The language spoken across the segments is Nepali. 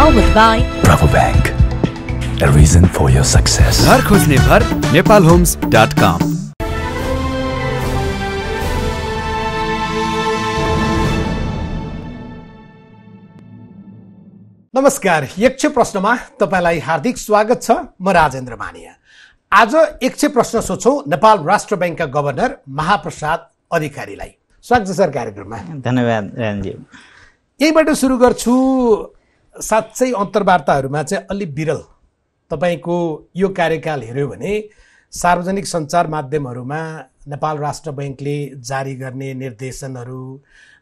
Powered by Bravo Bank. A reason for your success. घर खोज्ने भर नमस्कार प्रश्नमा तपाईँलाई हार्दिक स्वागत छ। म राजेन्द्र मानिया। आज यक्ष प्रश्न सोचौँ नेपाल राष्ट्र ब्याङ्कका गभर्नर महाप्रसाद अधिकारीलाई। स्वागत छ सर कार्यक्रममा। धन्यवाद यहीबाट सुरु गर्छु। साँच्चै अन्तर्वार्ताहरूमा चाहिँ अलि विरल। तपाईँको यो कार्यकाल हेऱ्यो भने सार्वजनिक सञ्चार माध्यमहरूमा नेपाल राष्ट्र ब्याङ्कले जारी गर्ने निर्देशनहरू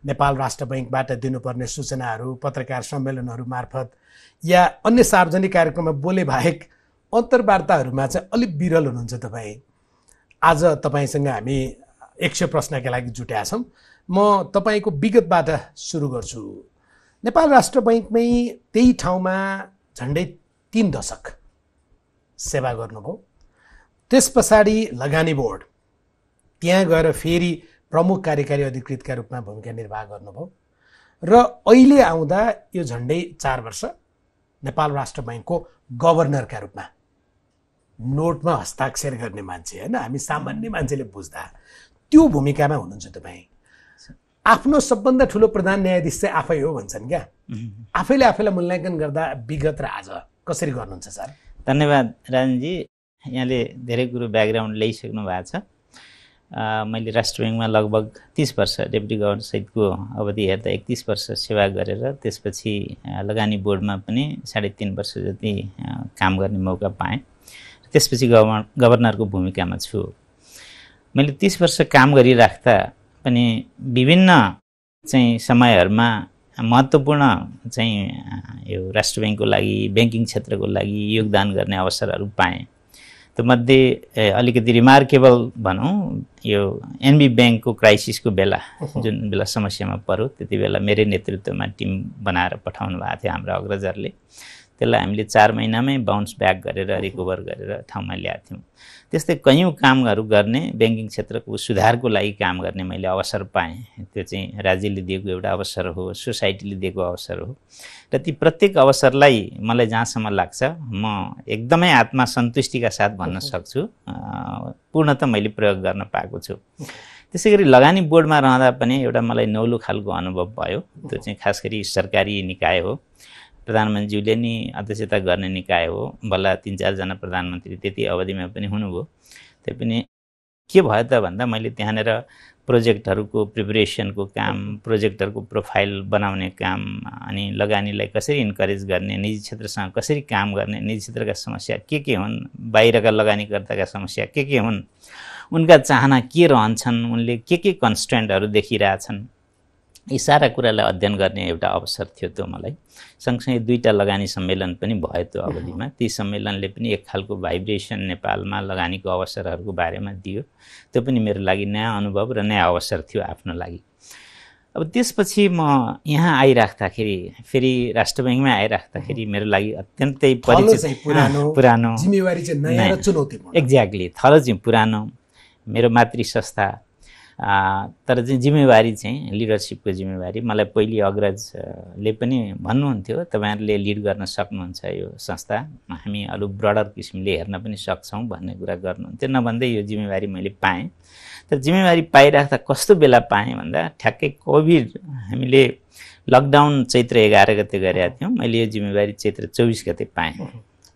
नेपाल राष्ट्र ब्याङ्कबाट दिनुपर्ने सूचनाहरू पत्रकार सम्मेलनहरू मार्फत या अन्य सार्वजनिक कार्यक्रममा बोले बाहेक अन्तर्वार्ताहरूमा चाहिँ अलिक विरल हुनुहुन्छ तपाईँ। आज तपाईँसँग हामी एक सय प्रश्नका लागि जुटेका छौँ। म तपाईँको विगतबाट सुरु गर्छु। नेपाल राष्ट्र ब्याङ्कमै त्यही ठाउँमा झन्डै तिन दशक सेवा गर्नुभयो। त्यस पछाडि लगानी बोर्ड त्यहाँ गएर फेरि प्रमुख कार्यकारी अधिकृतका रूपमा भूमिका निर्वाह गर्नुभयो र अहिले आउँदा यो झन्डै चार वर्ष नेपाल राष्ट्र ब्याङ्कको गभर्नरका रूपमा नोटमा हस्ताक्षर गर्ने मान्छे होइन हामी सामान्य मान्छेले बुझ्दा त्यो भूमिकामा हुनुहुन्छ तपाईँ। आफ्नो सबभन्दा ठुलो प्रधान न्यायाधीश चाहिँ आफै हो भन्छन् क्या। आफैले आफैलाई मूल्याङ्कन गर्दा विगत र आज कसरी गर्नुहुन्छ सर? धन्यवाद राजनजी। यहाँले धेरै कुरो ब्याकग्राउन्ड ल्याइसक्नु भएको छ। मैले राष्ट्र ब्याङ्कमा लगभग तिस वर्ष डेप्युटी गभर्नर सहितको अवधि हेर्दा एकतिस वर्ष सेवा गरेर त्यसपछि लगानी बोर्डमा पनि साढे तिन वर्ष जति काम गर्ने मौका पाएँ। त्यसपछि गभर्नर गभर्नरको भूमिकामा छु। मैले तिस वर्ष काम गरिराख्दा पनि विभिन्न चाहिँ समयहरूमा महत्त्वपूर्ण चाहिँ यो राष्ट्र ब्याङ्कको लागि ब्याङ्किङ क्षेत्रको लागि योगदान गर्ने अवसरहरू पाएँ। त्योमध्ये अलिकति रिमार्केबल भनौँ यो एनबी ब्याङ्कको क्राइसिसको बेला जुन बेला समस्यामा पऱ्यो त्यति बेला मेरै नेतृत्वमा टिम बनाएर पठाउनु भएको थियो हाम्रो अग्रजहरूले। त्यसलाई हामीले चार महिनामै बााउन्स ब्याक गरेर रिकभर गरेर ठाउँमा ल्याएको थियौँ। त्यस्तै कैयौँ कामहरू गर्ने ब्याङ्किङ क्षेत्रको सुधारको लागि काम गर्ने मैले अवसर पाएँ। त्यो चाहिँ राज्यले दिएको एउटा अवसर हो सोसाइटीले दिएको अवसर हो। र ती प्रत्येक अवसरलाई मलाई जहाँसम्म लाग्छ म एकदमै आत्मा सन्तुष्टिका साथ भन्न सक्छु। अँ, पूर्णतः मैले प्रयोग गर्न पाएको छु। त्यसै गरी लगानी बोर्डमा रहँदा पनि एउटा मलाई नौलो खालको अनुभव भयो। त्यो चाहिँ खास गरी सरकारी निकाय हो। प्रधानमन्त्रीज्यूले नि अध्यक्षता गर्ने निकाय हो बल्ल तिन चारजना प्रधानमन्त्री त्यति अवधिमा पनि हुनुभयो। पनि के भयो त भन्दा मैले त्यहाँनिर प्रोजेक्टहरूको प्रिपरेसनको काम प्रोजेक्टहरूको प्रोफाइल बनाउने काम अनि लगानीलाई कसरी इन्करेज गर्ने निजी क्षेत्रसँग कसरी काम गर्ने निजी क्षेत्रका समस्या के के हुन् बाहिरका लगानीकर्ताका समस्या के के हुन् उनका चाहना के रहन्छन् उनले के के कन्सटेन्टहरू देखिरहेछन् यी सारा कुरालाई अध्ययन गर्ने एउटा अवसर थियो त्यो मलाई। सँगसँगै दुईवटा लगानी सम्मेलन पनि भयो त्यो अवधिमा। ती सम्मेलनले पनि एक खालको भाइब्रेसन नेपालमा लगानीको अवसरहरूको बारेमा दियो। त्यो पनि मेरो लागि नयाँ अनुभव र नयाँ अवसर थियो आफ्नो लागि। अब त्यसपछि म यहाँ आइराख्दाखेरि फेरि राष्ट्र ब्याङ्कमै आइराख्दाखेरि मेरो लागि अत्यन्तै परिचित पुरानो एक्ज्याक्टली थलो चाहिँ पुरानो। मेरो मातृ संस्था तर चाहिँ जिम्मेवारी चाहिँ लिडरसिपको जिम्मेवारी। मलाई पहिले अग्रजले पनि भन्नुहुन्थ्यो तपाईँहरूले लिड गर्न सक्नुहुन्छ यो संस्था। हामी अरू ब्रडर किसिमले हेर्न पनि सक्छौँ भन्ने कुरा गर्नुहुन्थ्यो। नभन्दै यो जिम्मेवारी मैले पाएँ। तर जिम्मेवारी पाइराख्दा कस्तो बेला पाएँ भन्दा ठ्याक्कै कोभिड हामीले लकडाउन चैत्र एघार गते गरेका थियौँ। मैले यो जिम्मेवारी चैत्र चौबिस गते पाएँ।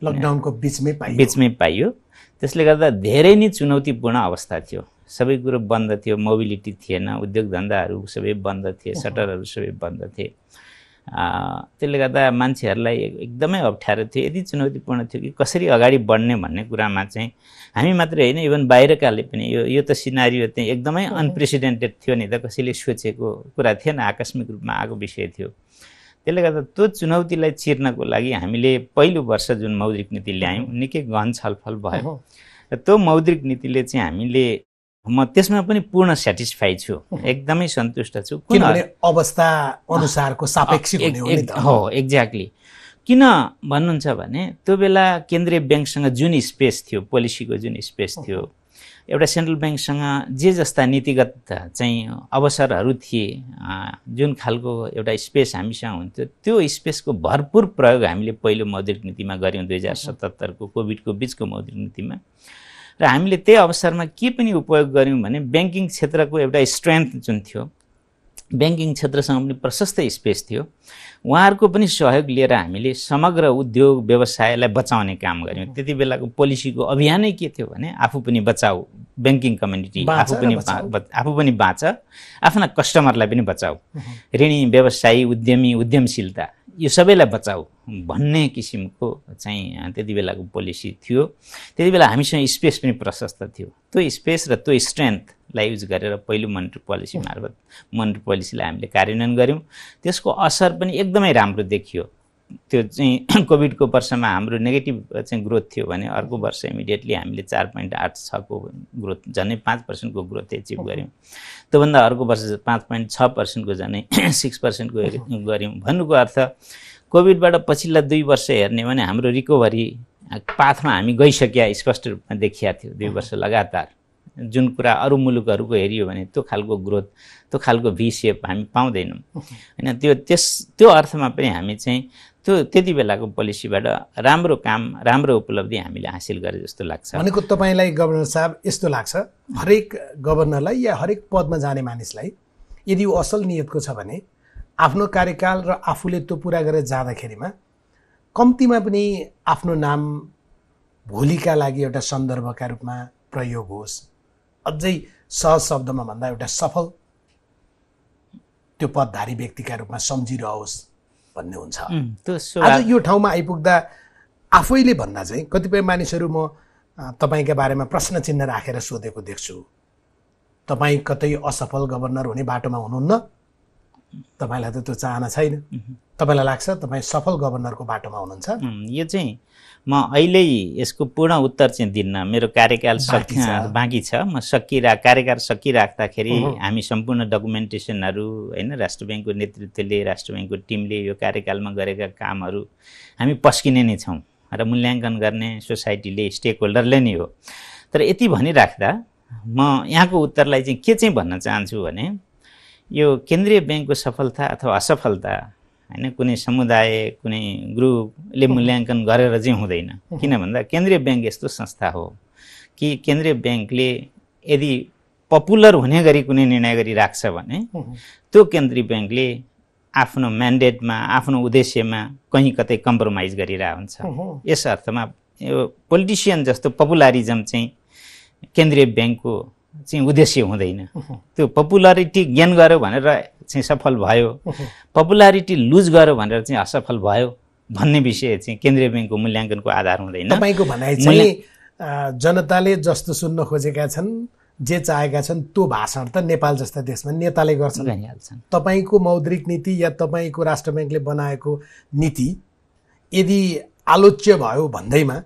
लकडाउनको बिचमै पाइयो। बिचमै पाइयो। त्यसले गर्दा धेरै नै चुनौतीपूर्ण अवस्था थियो। सबै कुरो बन्द थियो मोबिलिटी थिएन उद्योग धन्दाहरू सबै बन्द थिए सटरहरू सबै बन्द थिए। त्यसले गर्दा मान्छेहरूलाई एकदमै अप्ठ्यारो थियो यति चुनौतीपूर्ण थियो कि कसरी अगाडि बढ्ने भन्ने कुरामा चाहिँ हामी मात्रै होइन इभन बाहिरकाले पनि यो यो त सिनारियो चाहिँ एकदमै अनप्रेसिडेन्टेड थियो नि त कसैले सोचेको कुरा थिएन आकस्मिक रूपमा आएको विषय थियो। त्यसले गर्दा त्यो चुनौतीलाई चिर्नको लागि हामीले पहिलो वर्ष जुन मौद्रिक नीति ल्यायौँ निकै गहन छलफल भयो। र त्यो मौद्रिक नीतिले चाहिँ हामीले म त्यसमा पनि पूर्ण सेटिस्फाई छु। एकदमै सन्तुष्ट छु। कुन किनभने अवस्था अनुसारको सापेक्षिक हुने हो एक्ज्याक्टली किन भन्नुहुन्छ भने त्यो बेला केन्द्रीय ब्याङ्कसँग जुन स्पेस थियो पोलिसीको जुन स्पेस थियो एउटा सेन्ट्रल ब्याङ्कसँग जे जस्ता नीतिगत चाहिँ अवसरहरू थिए जुन खालको एउटा स्पेस हामीसँग हुन्थ्यो त्यो स्पेसको भरपुर प्रयोग हामीले पहिलो मौद्रिक नीतिमा गऱ्यौँ दुई हजार सतहत्तरको कोभिडको बिचको मौद्रिक नीतिमा। र हामीले त्यही अवसरमा के पनि उपयोग गऱ्यौँ भने ब्याङ्किङ क्षेत्रको एउटा स्ट्रेन्थ जुन थियो ब्याङ्किङ क्षेत्रसँग पनि प्रशस्त स्पेस थियो उहाँहरूको पनि सहयोग लिएर हामीले समग्र उद्योग व्यवसायलाई बचाउने काम गऱ्यौँ। त्यति बेलाको पोलिसीको अभियानै के थियो भने आफू पनि बचाऊ ब्याङ्किङ कम्युनिटी आफू पनि आफू पनि बाँच आफ्ना कस्टमरलाई पनि बचाऊ। ऋणी व्यवसायी उद्यमी उद्यमशीलता यो सबैलाई बचाऊ भन्ने किसिमको चाहिँ त्यति बेलाको पोलिसी थियो। त्यति बेला हामीसँग स्पेस पनि प्रशस्त थियो। त्यो स्पेस र त्यो स्ट्रेन्थलाई युज गरेर पहिलो मोनिटरी पोलिसी मार्फत मोनिटरी पोलिसीलाई हामीले कार्यान्वयन गऱ्यौँ। त्यसको असर पनि एकदमै राम्रो देखियो। त्यो चाहिँ कोभिडको वर्षमा हाम्रो नेगेटिभ चाहिँ ग्रोथ थियो भने अर्को वर्ष इमिडिएटली हामीले चार पोइन्ट आठ छको ग्रोथ झन्डै पाँच पर्सेन्टको ग्रोथ एचिभ गऱ्यौँ। त्योभन्दा अर्को वर्ष पाँच पोइन्ट छ पर्सेन्टको झन्डै सिक्स पर्सेन्टको गऱ्यौँ। भन्नुको अर्थ कोभिडबाट पछिल्ला दुई वर्ष हेर्ने भने हाम्रो रिकभरी पाथमा हामी गइसक्या स्पष्ट रूपमा देखिया थियो दुई वर्ष लगातार। जुन कुरा अरू मुलुकहरूको हेरियो भने त्यो खालको ग्रोथ त्यो खालको सेप हामी पाउँदैनौँ। होइन त्यो त्यस त्यो अर्थमा पनि हामी चाहिँ त्यो त्यति बेलाको पोलिसीबाट राम्रो काम राम्रो उपलब्धि हामीले हासिल गरे जस्तो लाग्छ। भनेको तपाईँलाई गभर्नर साहब यस्तो लाग्छ हरेक गभर्नरलाई या हरेक पदमा जाने मानिसलाई यदि ऊ असल नियतको छ भने आफ्नो कार्यकाल र आफूले त्यो पुरा गरेर जाँदाखेरिमा कम्तीमा पनि आफ्नो नाम भोलिका लागि एउटा सन्दर्भका रूपमा प्रयोग होस्। अझै सहज शब्दमा भन्दा एउटा सफल त्यो पदधारी व्यक्तिका रूपमा सम्झिरहोस्। भन्ने हुन्छ। आज यो ठाउँमा आइपुग्दा आफैले भन्दा चाहिँ कतिपय मानिसहरू म तपाईँका बारेमा प्रश्न चिन्ह राखेर सोधेको देख्छु। तपाईँ कतै असफल गभर्नर हुने बाटोमा हुनुहुन्न? तपाईँलाई त त्यो चाहना छैन। तपाईँलाई लाग्छ तपाईँ सफल गभर्नरको बाटोमा हुनुहुन्छ? यो चाहिँ म अहिले यसको पूर्ण उत्तर चाहिँ दिन्न। मेरो कार्यकाल सक्। बाँकी छ। म सकिरा कार्यकाल सकिराख्दाखेरि हामी सम्पूर्ण डकुमेन्टेसनहरू होइन राष्ट्र ब्याङ्कको नेतृत्वले राष्ट्र ब्याङ्कको टिमले यो कार्यकालमा गरेका कामहरू हामी पस्किने नै छौँ र मूल्याङ्कन गर्ने सोसाइटीले स्टेक होल्डरले नै हो। तर यति भनिराख्दा म यहाँको उत्तरलाई चाहिँ के चाहिँ भन्न चाहन्छु भने यो केन्द्रीय ब्याङ्कको सफलता अथवा असफलता होइन कुनै समुदाय कुनै ग्रुपले मूल्याङ्कन गरेर चाहिँ हुँदैन। किन भन्दा केन्द्रीय ब्याङ्क यस्तो संस्था हो कि केन्द्रीय ब्याङ्कले यदि पपुलर हुने गरी कुनै निर्णय गरिराख्छ भने त्यो केन्द्रीय ब्याङ्कले आफ्नो म्यान्डेटमा आफ्नो उद्देश्यमा कहीँ कतै कम्प्रोमाइज गरिरहेको हुन्छ। यस अर्थमा यो पोलिटिसियन जस्तो पपुलारिजम चाहिँ केन्द्रीय ब्याङ्कको चाहिँ उद्देश्य हुँदैन। त्यो पपुलारिटी गेन गर्यो भनेर चाहिँ सफल भयो। पपुलारिटी लुज गर्यो भनेर चाहिँ असफल भयो भन्ने विषय चाहिँ केन्द्रीय ब्याङ्कको मूल्याङ्कनको आधार हुँदैन। तपाईँको भनाइ चाहिँ जनताले जस्तो सुन्न खोजेका छन् जे चाहेका छन् त्यो भाषण त नेपाल जस्ता देशमा नेताले गर्छन्। गरिहाल्छन्। तपाईँको मौद्रिक नीति या तपाईँको राष्ट्र ब्याङ्कले बनाएको नीति यदि आलोच्य भयो भन्दैमा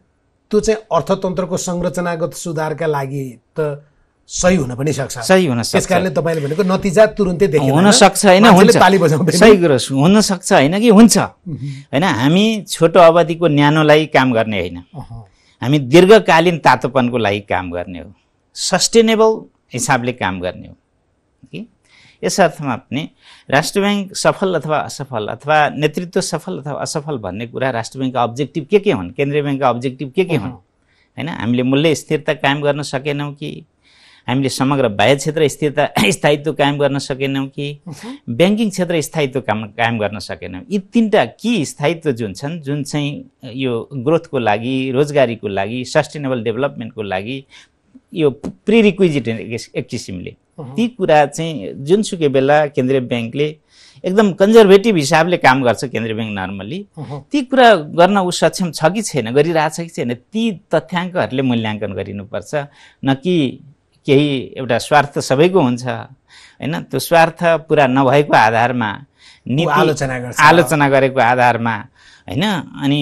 त्यो चाहिँ अर्थतन्त्रको संरचनागत सुधारका लागि त सही हुन पनि सक्छ। सही हुन सक्छ। कारणले तपाईँले भनेको नतिजा तुरुन्तै देखिँदैन। हुन सक्छ होइन? मान्छेले हुन्छ। ताली बजाउँदैन। सही कुरो हुन सक्छ होइन कि हुन्छ? होइन हामी छोटो अवधिको न्यानोलाई काम गर्ने होइन। हामी दीर्घकालीन तातोपनको लागि काम गर्ने हो। सस्टेनेबल हिसाबले काम गर्ने हो। कि यस अर्थमा पनि राष्ट्र ब्याङ्क सफल अथवा असफल अथवा नेतृत्व सफल अथवा असफल भन्ने कुरा राष्ट्र ब्याङ्कका अब्जेक्टिभ के के हुन्? केन्द्रीय ब्याङ्कका अब्जेक्टिभ के के हुन्? होइन हामीले मूल्य स्थिरता कायम गर्न सकेनौँ कि हामीले समग्र बाह्य क्षेत्र स्थिरता स्थायित्व कायम गर्न सकेनौँ कि? ब्याङ्किङ क्षेत्र स्थायित्व काम कायम गर्न सकेनौँ। यी तिनवटा कि स्थायित्व जुन छन् जुन चाहिँ यो ग्रोथको लागि रोजगारीको लागि सस्टेनेबल डेभलपमेन्टको लागि यो प्रिरिक्विजिट एक किसिमले। ती कुरा चाहिँ जुनसुकै बेला केन्द्रीय ब्याङ्कले एकदम कन्जर्भेटिभ हिसाबले काम गर्छ केन्द्रीय ब्याङ्क नर्मली। ती कुरा गर्न ऊ सक्षम छ कि छैन गरिरहेछ कि छैन ती तथ्याङ्कहरूले मूल्याङ्कन गरिनुपर्छ। न कि केही एउटा स्वार्थ सबैको हुन्छ। होइन? त्यो स्वार्थ पुरा नभएको आधारमा नीति आलोचना गर्छ। आलोचना गरेको आधारमा होइन? अनि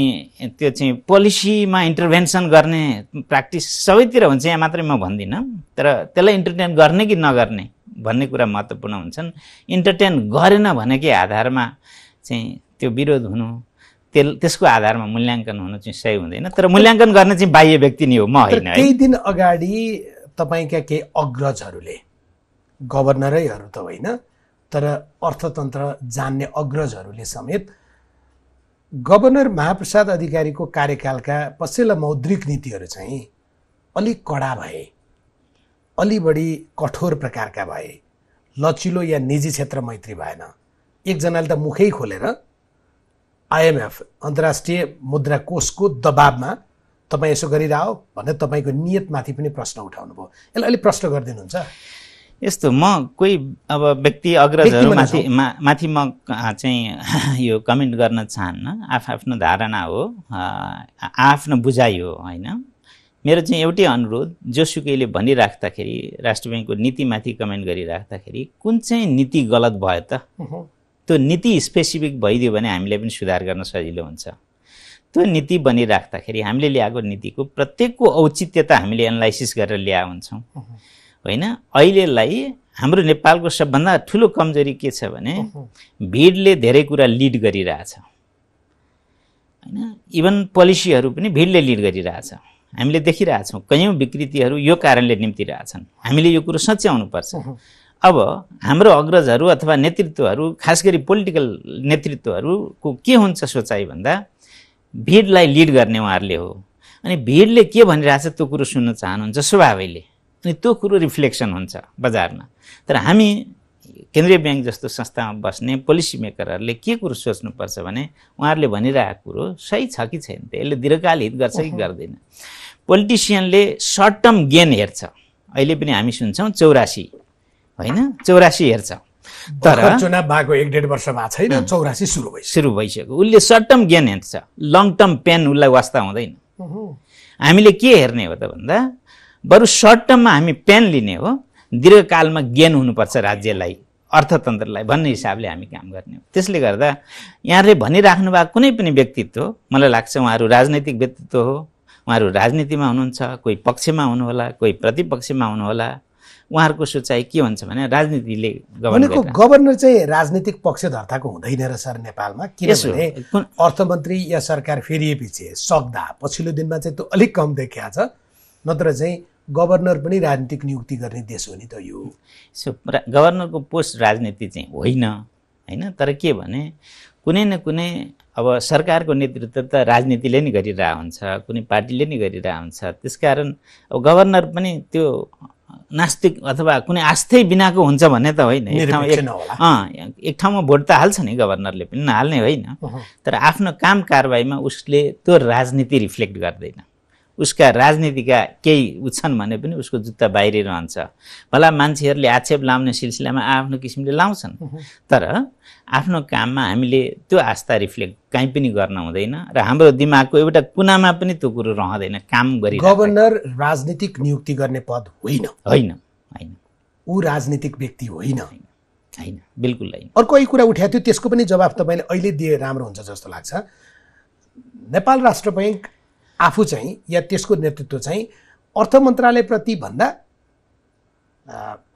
त्यो चाहिँ पोलिसीमा इन्टरभेन्सन गर्ने प्र्याक्टिस सबैतिर हुन्छ यहाँ मात्रै म भन्दिनँ। तर त्यसलाई इन्टरटेन गर्ने कि नगर्ने भन्ने कुरा महत्त्वपूर्ण हुन्छन्। इन्टरटेन गरेन भनेकै आधारमा चाहिँ त्यो विरोध हुनु त्यस त्यसको आधारमा मूल्याङ्कन हुनु चाहिँ सही हुँदैन। तर मूल्याङ्कन गर्ने चाहिँ बाह्य व्यक्ति नै हो म होइन केही दिन अगाडि तपाईँका केही अग्रजहरूले गभर्नरैहरू त होइन तर अर्थतन्त्र जान्ने अग्रजहरूले समेत गभर्नर महाप्रसाद अधिकारीको कार्यकालका पछिल्ला मौद्रिक नीतिहरू चाहिँ अलिक कडा भए अलि बढी कठोर प्रकारका भए लचिलो या निजी क्षेत्र मैत्री भएन। एकजनाले त मुखै खोलेर आइएमएफ अन्तर्राष्ट्रिय मुद्रा कोषको दबाबमा तपाईँ यसो गरिरह भनेर तपाईँको नियतमाथि पनि प्रश्न उठाउनु भयो यसलाई अलिक प्रश्न गरिदिनुहुन्छ? यस्तो म कोही अब व्यक्ति अग्रजहरू व्यक्तिमा माथि मा माथि म चाहिँ यो कमेन्ट गर्न चाहन्न। आफ आफ्नो धारणा हो आफ्नो बुझाइ हो होइन? मेरो चाहिँ एउटै अनुरोध जोसुकैले भनिराख्दाखेरि राष्ट्र ब्याङ्कको नीतिमाथि कमेन्ट गरिराख्दाखेरि कुन चाहिँ नीति गलत भयो त? त्यो नीति स्पेसिफिक भइदियो भने हामीले पनि सुधार गर्न सजिलो हुन्छ। त्यो नीति बनिराख्दाखेरि हामीले ल्याएको नीतिको प्रत्येकको औचित्यता हामीले एनालाइसिस गरेर ल्या हुन्छौँ। होइन? अहिलेलाई हाम्रो नेपालको सबभन्दा ठुलो कमजोरी के छ भने भिडले धेरै कुरा लिड गरिरहेछ। होइन? इभन पोलिसीहरू पनि भिडले लिड गरिरहेछ। हामीले देखिरहेछौँ कैयौँ विकृतिहरू यो कारणले निम्तिरहेछन्। हामीले यो कुरो सच्याउनुपर्छ अब हाम्रो अग्रजहरू अथवा नेतृत्वहरू खास गरी पोलिटिकल नेतृत्वहरूको के हुन्छ सोचाइ भन्दा भिडलाई लिड गर्ने उहाँहरूले हो। अनि भिडले के भनिरहेछ त्यो कुरो सुन्न चाहनुहुन्छ? स्वभावैले। अनि त्यो कुरो रिफ्लेक्सन हुन्छ बजारमा। तर हामी केन्द्रीय ब्याङ्क जस्तो संस्थामा बस्ने पोलिसी मेकरहरूले के कुरो सोच्नुपर्छ भने उहाँहरूले भनिरहेको कुरो सही छ कि छैन त यसले दीर्घकाल हित गर्छ कि गर्दैन। पोलिटिसियनले सर्ट टर्म गेन हेर्छ। अहिले पनि हामी सुन्छौँ चौरासी होइन? चौरासी हेर्छ। तर चुनाव भएको एक डेढ वर्ष भएको छैन चौरासी सुरु भइसक्यो। सुरु भइसक्यो। उसले सर्ट टर्म गेन हेर्छ। लङ टर्म पेन उसलाई वास्ता हुँदैन। हामीले के हेर्ने हो त भन्दा बरु सर्ट टर्ममा हामी पेन लिने हो। दीर्घकालमा गेन हुनुपर्छ राज्यलाई अर्थतन्त्रलाई भन्ने हिसाबले हामी काम गर्ने हो। त्यसले गर्दा यहाँले भनिराख्नु भएको कुनै पनि व्यक्तित्व मलाई लाग्छ उहाँहरू राजनैतिक व्यक्तित्व हो। उहाँहरू राजनीतिमा हुनुहुन्छ कोही पक्षमा हुनुहोला कोही प्रतिपक्षमा हुनुहोला। उहाँहरूको सोचाइ के हुन्छ भने राजनीतिले भनेको गभर्नर चाहिँ राजनीतिक पक्षधर्ताको हुँदैन र सर नेपालमा किनभने कुन- अर्थमन्त्री या सरकार फेरिएपछि सक्दा पछिल्लो दिनमा चाहिँ त्यो अलिक कम देखिया छ नत्र चाहिँ गभर्नर पनि राजनीतिक नियुक्ति गर्ने देश हो नि त यो। सो गभर्नरको पोस्ट राजनीति चाहिँ होइन होइन? तर के भने कुनै न कुनै अब सरकारको नेतृत्व त राजनीतिले नै गरिरहेको हुन्छ कुनै पार्टीले नै गरिरहेको हुन्छ। त्यसकारण अब गभर्नर पनि त्यो नास्तिक अथवा कुनै आस्थै बिनाको हुन्छ भन्ने त होइन। एक ठाउँ ठाउँमा भोट त हाल्छ नि गभर्नरले पनि नहाल्ने होइन। तर आफ्नो काम कारवाहीमा उसले त्यो राजनीति रिफ्लेक्ट गर्दैन। उसका राजनीतिका केही उछन् भने पनि उसको जुत्ता बाहिरै रहन्छ। भला मान्छेहरूले आक्षेप लाउने सिलसिलामा आफ्नो किसिमले लाउँछन्। तर आफ्नो काममा हामीले त्यो आस्था रिफ्लेक्ट काहीँ पनि गर्न हुँदैन र हाम्रो दिमागको एउटा कुनामा पनि त्यो कुरो रहँदैन काम गरी गभर्नर राजनीतिक नियुक्ति गर्ने पद होइन। होइन होइन। ऊ राजनीतिक व्यक्ति होइन। होइन बिल्कुल होइन। अर्को एक कुरा उठाएको थियो त्यसको पनि जवाफ तपाईँले अहिले दिए राम्रो हुन्छ जस्तो लाग्छ। नेपाल राष्ट्र बैङ्क आफू चाहिँ या त्यसको नेतृत्व चाहिँ अर्थ मन्त्रालयप्रति भन्दा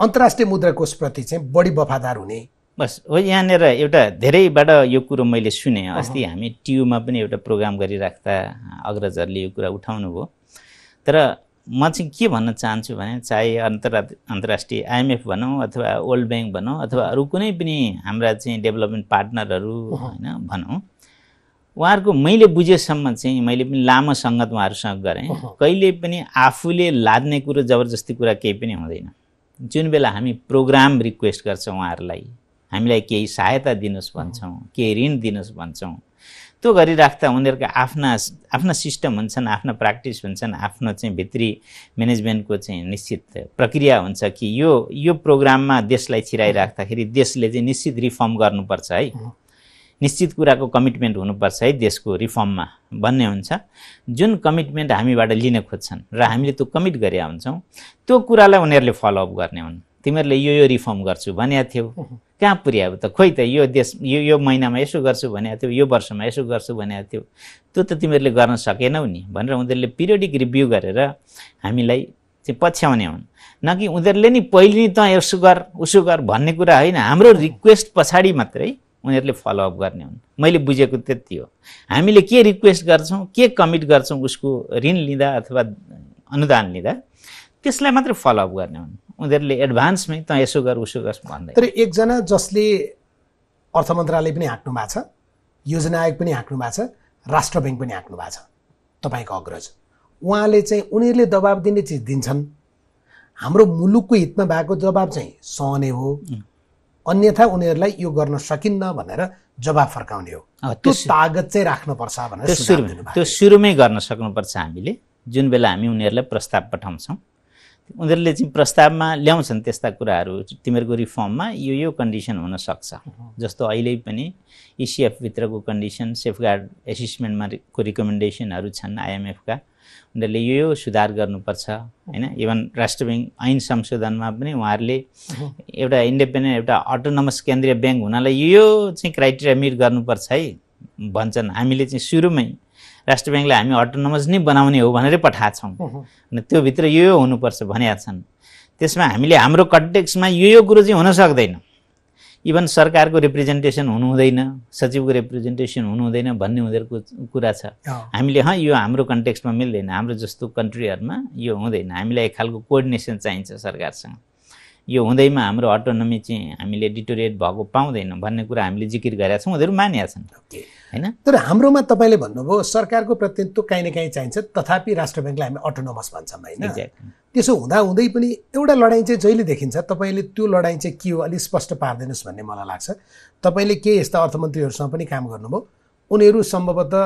अन्तर्राष्ट्रिय मुद्रा कोषप्रति चाहिँ बढी वफादार हुने बस हो यहाँनिर एउटा धेरैबाट यो कुरो मैले सुने। अस्ति हामी टियुमा पनि एउटा प्रोग्राम गरिराख्दा अग्रजहरूले यो कुरा उठाउनु भयो तर म चाहिँ के भन्न चाहन्छु भने चाहे अन्तर्रा अन्तर्राष्ट्रिय आइएमएफ भनौँ अथवा वर्ल्ड ब्याङ्क भनौँ अथवा अरू कुनै पनि हाम्रा चाहिँ डेभलपमेन्ट पार्टनरहरू होइन भनौँ उहाँहरूको मैले बुझेसम्म चाहिँ मैले पनि लामो सङ्गत उहाँहरूसँग गरेँ। कहिले पनि आफूले लाद्ने कुरो जबरजस्ती कुरा केही पनि हुँदैन। जुन बेला हामी प्रोग्राम रिक्वेस्ट गर्छौँ उहाँहरूलाई हामीलाई केही सहायता दिनुहोस् भन्छौँ केही ऋण दिनुहोस् भन्छौँ। त्यो गरिराख्दा उनीहरूका आफ्ना आफ्ना सिस्टम हुन्छन् आफ्ना प्र्याक्टिस हुन्छन् आफ्नो चाहिँ भित्री म्यानेजमेन्टको चाहिँ निश्चित प्रक्रिया हुन्छ कि यो यो प्रोग्राममा देशलाई छिराइराख्दाखेरि देशले चाहिँ निश्चित रिफर्म गर्नुपर्छ है। निश्चित कुराको कमिटमेन्ट हुनुपर्छ है देशको रिफर्ममा भन्ने हुन्छ। जुन कमिटमेन्ट हामीबाट लिन खोज्छन् र हामीले त्यो कमिट गरे हुन्छौँ त्यो कुरालाई उनीहरूले फलोअप गर्ने हुन्। तिमीहरूले यो यो रिफर्म गर्छु भनेको थियौ। कहाँ पुर्यायो? त खोइ त यो देश यो यो महिनामा यसो गर्छु भनेको थियो यो वर्षमा यसो गर्छु भनेको थियो। त्यो त तिमीहरूले गर्न सकेनौ नि भनेर उनीहरूले पिरियडिक रिभ्यू गरेर हामीलाई चाहिँ पछ्याउने हुन्। न कि उनीहरूले नि पहिले नि त यसो गर उसो गर भन्ने कुरा होइन। हाम्रो रिक्वेस्ट पछाडि मात्रै उनीहरूले फलोअप गर्ने हुन्। मैले बुझेको त्यति हो। हामीले के रिक्वेस्ट गर्छौँ के कमिट गर्छौँ उसको ऋण लिँदा अथवा अनुदान लिँदा त्यसलाई मात्रै फलोअप गर्ने हुन्। उनीहरूले एडभान्समै त यसो गर उसो गर भन्दै। तर एकजना जसले अर्थ मन्त्रालय पनि हाँक्नु भएको छ योजना आयोग पनि हाँक्नु भएको छ राष्ट्र ब्याङ्क पनि हाँक्नु भएको छ तपाईँको अग्रज। उहाँले चाहिँ उनीहरूले दबाब दिने चिज दिन्छन्। हाम्रो मुलुकको हितमा भएको दबाब चाहिँ सहने हो। अन्यथा उनीहरूलाई यो गर्न सकिन्न भनेर जवाब फर्काउने हो। त्यो तागत चाहिँ राख्नुपर्छ भनेर त्यो सुरुमै गर्न सक्नुपर्छ हामीले। जुन बेला हामी उनीहरूलाई प्रस्ताव पठाउँछौँ उनीहरूले चाहिँ प्रस्तावमा ल्याउँछन् त्यस्ता कुराहरू तिमीहरूको रिफर्ममा यो यो कन्डिसन हुनसक्छ जस्तो अहिले पनि इसिएफभित्रको कन्डिसन सेफगार्ड एसेसमेन्टमा को रिकमेन्डेसनहरू छन् आइएमएफका उनीहरूले यो यो सुधार गर्नुपर्छ होइन? इभन राष्ट्र ब्याङ्क ऐन संशोधनमा पनि उहाँहरूले एउटा इन्डिपेन्डेन्ट एउटा अटोनमस केन्द्रीय ब्याङ्क हुनालाई यो चाहिँ क्राइटेरिया मिट गर्नुपर्छ है। भन्छन्। हामीले चाहिँ सुरुमै राष्ट्र ब्याङ्कलाई हामी अटोनमस नै बनाउने हो भनेरै पठाएको छौँ। अनि त्योभित्र यो यो हुनुपर्छ भनेका छन्। त्यसमा हामीले हाम्रो कन्टेक्समा यो यो कुरो चाहिँ हुन सक्दैन। इभन सरकारको रिप्रेजेन्टेसन हुनु हुँदैन सचिवको रिप्रेजेन्टेसन हुनु हुँदैन भन्ने उनीहरूको कुरा छ। हामीले हँ यो हाम्रो कन्टेक्स्टमा मिल्दैन हाम्रो जस्तो कन्ट्रीहरूमा यो हुँदैन। हामीलाई एक खालको कोअर्डिनेसन चाहिन्छ सरकारसँग। यो हुँदैमा हाम्रो अटोनोमी चाहिँ हामीले डिटोरिएट भएको पाउँदैन भन्ने कुरा हामीले जिकिर गरेका छौँ उनीहरू मानिया छन्। होइन? तर हाम्रोमा तपाईँले भन्नुभयो सरकारको प्रतिनिधित्व काहीँ न काहीँ चाहिन्छ तथापि राष्ट्र ब्याङ्कलाई हामी अटोनोमस भन्छौँ होइन? त्यसो हुँदा हुँदै पनि एउटा लडाइँ चाहिँ जहिले देखिन्छ तपाईँले त्यो लडाइँ चाहिँ के हो अलिक स्पष्ट पारिदिनुहोस् भन्ने मलाई लाग्छ। तपाईँले के यस्ता अर्थमन्त्रीहरूसँग पनि काम गर्नुभयो? उनीहरू सम्भवतः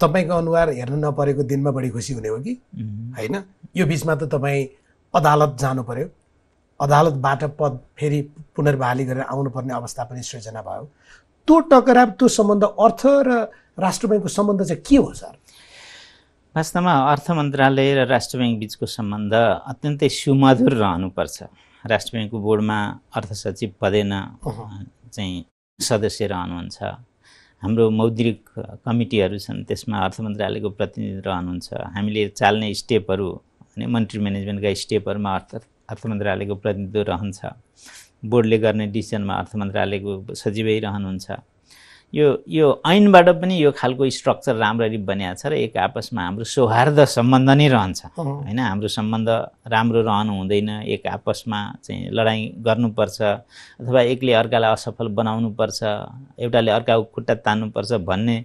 तपाईँको अनुहार हेर्न नपरेको दिनमा बढी खुसी हुने हो कि? होइन? यो बिचमा त तपाईँ अदालत जानु पर्यो। अदालतबाट पद फेरि पुनर्बहाली गरेर आउनुपर्ने अवस्था पनि सृजना भयो। त्यो टकराव त्यो सम्बन्ध अर्थ र राष्ट्र ब्याङ्कको सम्बन्ध चाहिँ के हो सर? वास्तवमा अर्थ मन्त्रालय र राष्ट्र ब्याङ्क बिचको सम्बन्ध अत्यन्तै सुमधुर रहनुपर्छ। राष्ट्र ब्याङ्कको बोर्डमा अर्थ सचिव पदेन चाहिँ सदस्य रहनुहुन्छ। हाम्रो मौद्रिक कमिटीहरू छन् त्यसमा अर्थ मन्त्रालयको प्रतिनिधि रहनुहुन्छ। हामीले चाल्ने स्टेपहरू अनि मन्ट्री म्यानेजमेन्टका स्टेपहरूमा अर्थ अर्थ मन्त्रालयको प्रतिनिधित्व रहन्छ। बोर्डले गर्ने डिसिजनमा अर्थ मन्त्रालयको सचिवै रहनुहुन्छ। यो यो ऐनबाट पनि यो खालको स्ट्रक्चर राम्ररी बनिएको छ र एक आपसमा हाम्रो सौहार्द सम्बन्ध नै रहन्छ। होइन हाम्रो सम्बन्ध राम्रो रहनु हुँदैन एक आपसमा चाहिँ लडाइँ गर्नुपर्छ अथवा एकले अर्कालाई असफल बनाउनुपर्छ एउटाले अर्काको खुट्टा तान्नुपर्छ भन्ने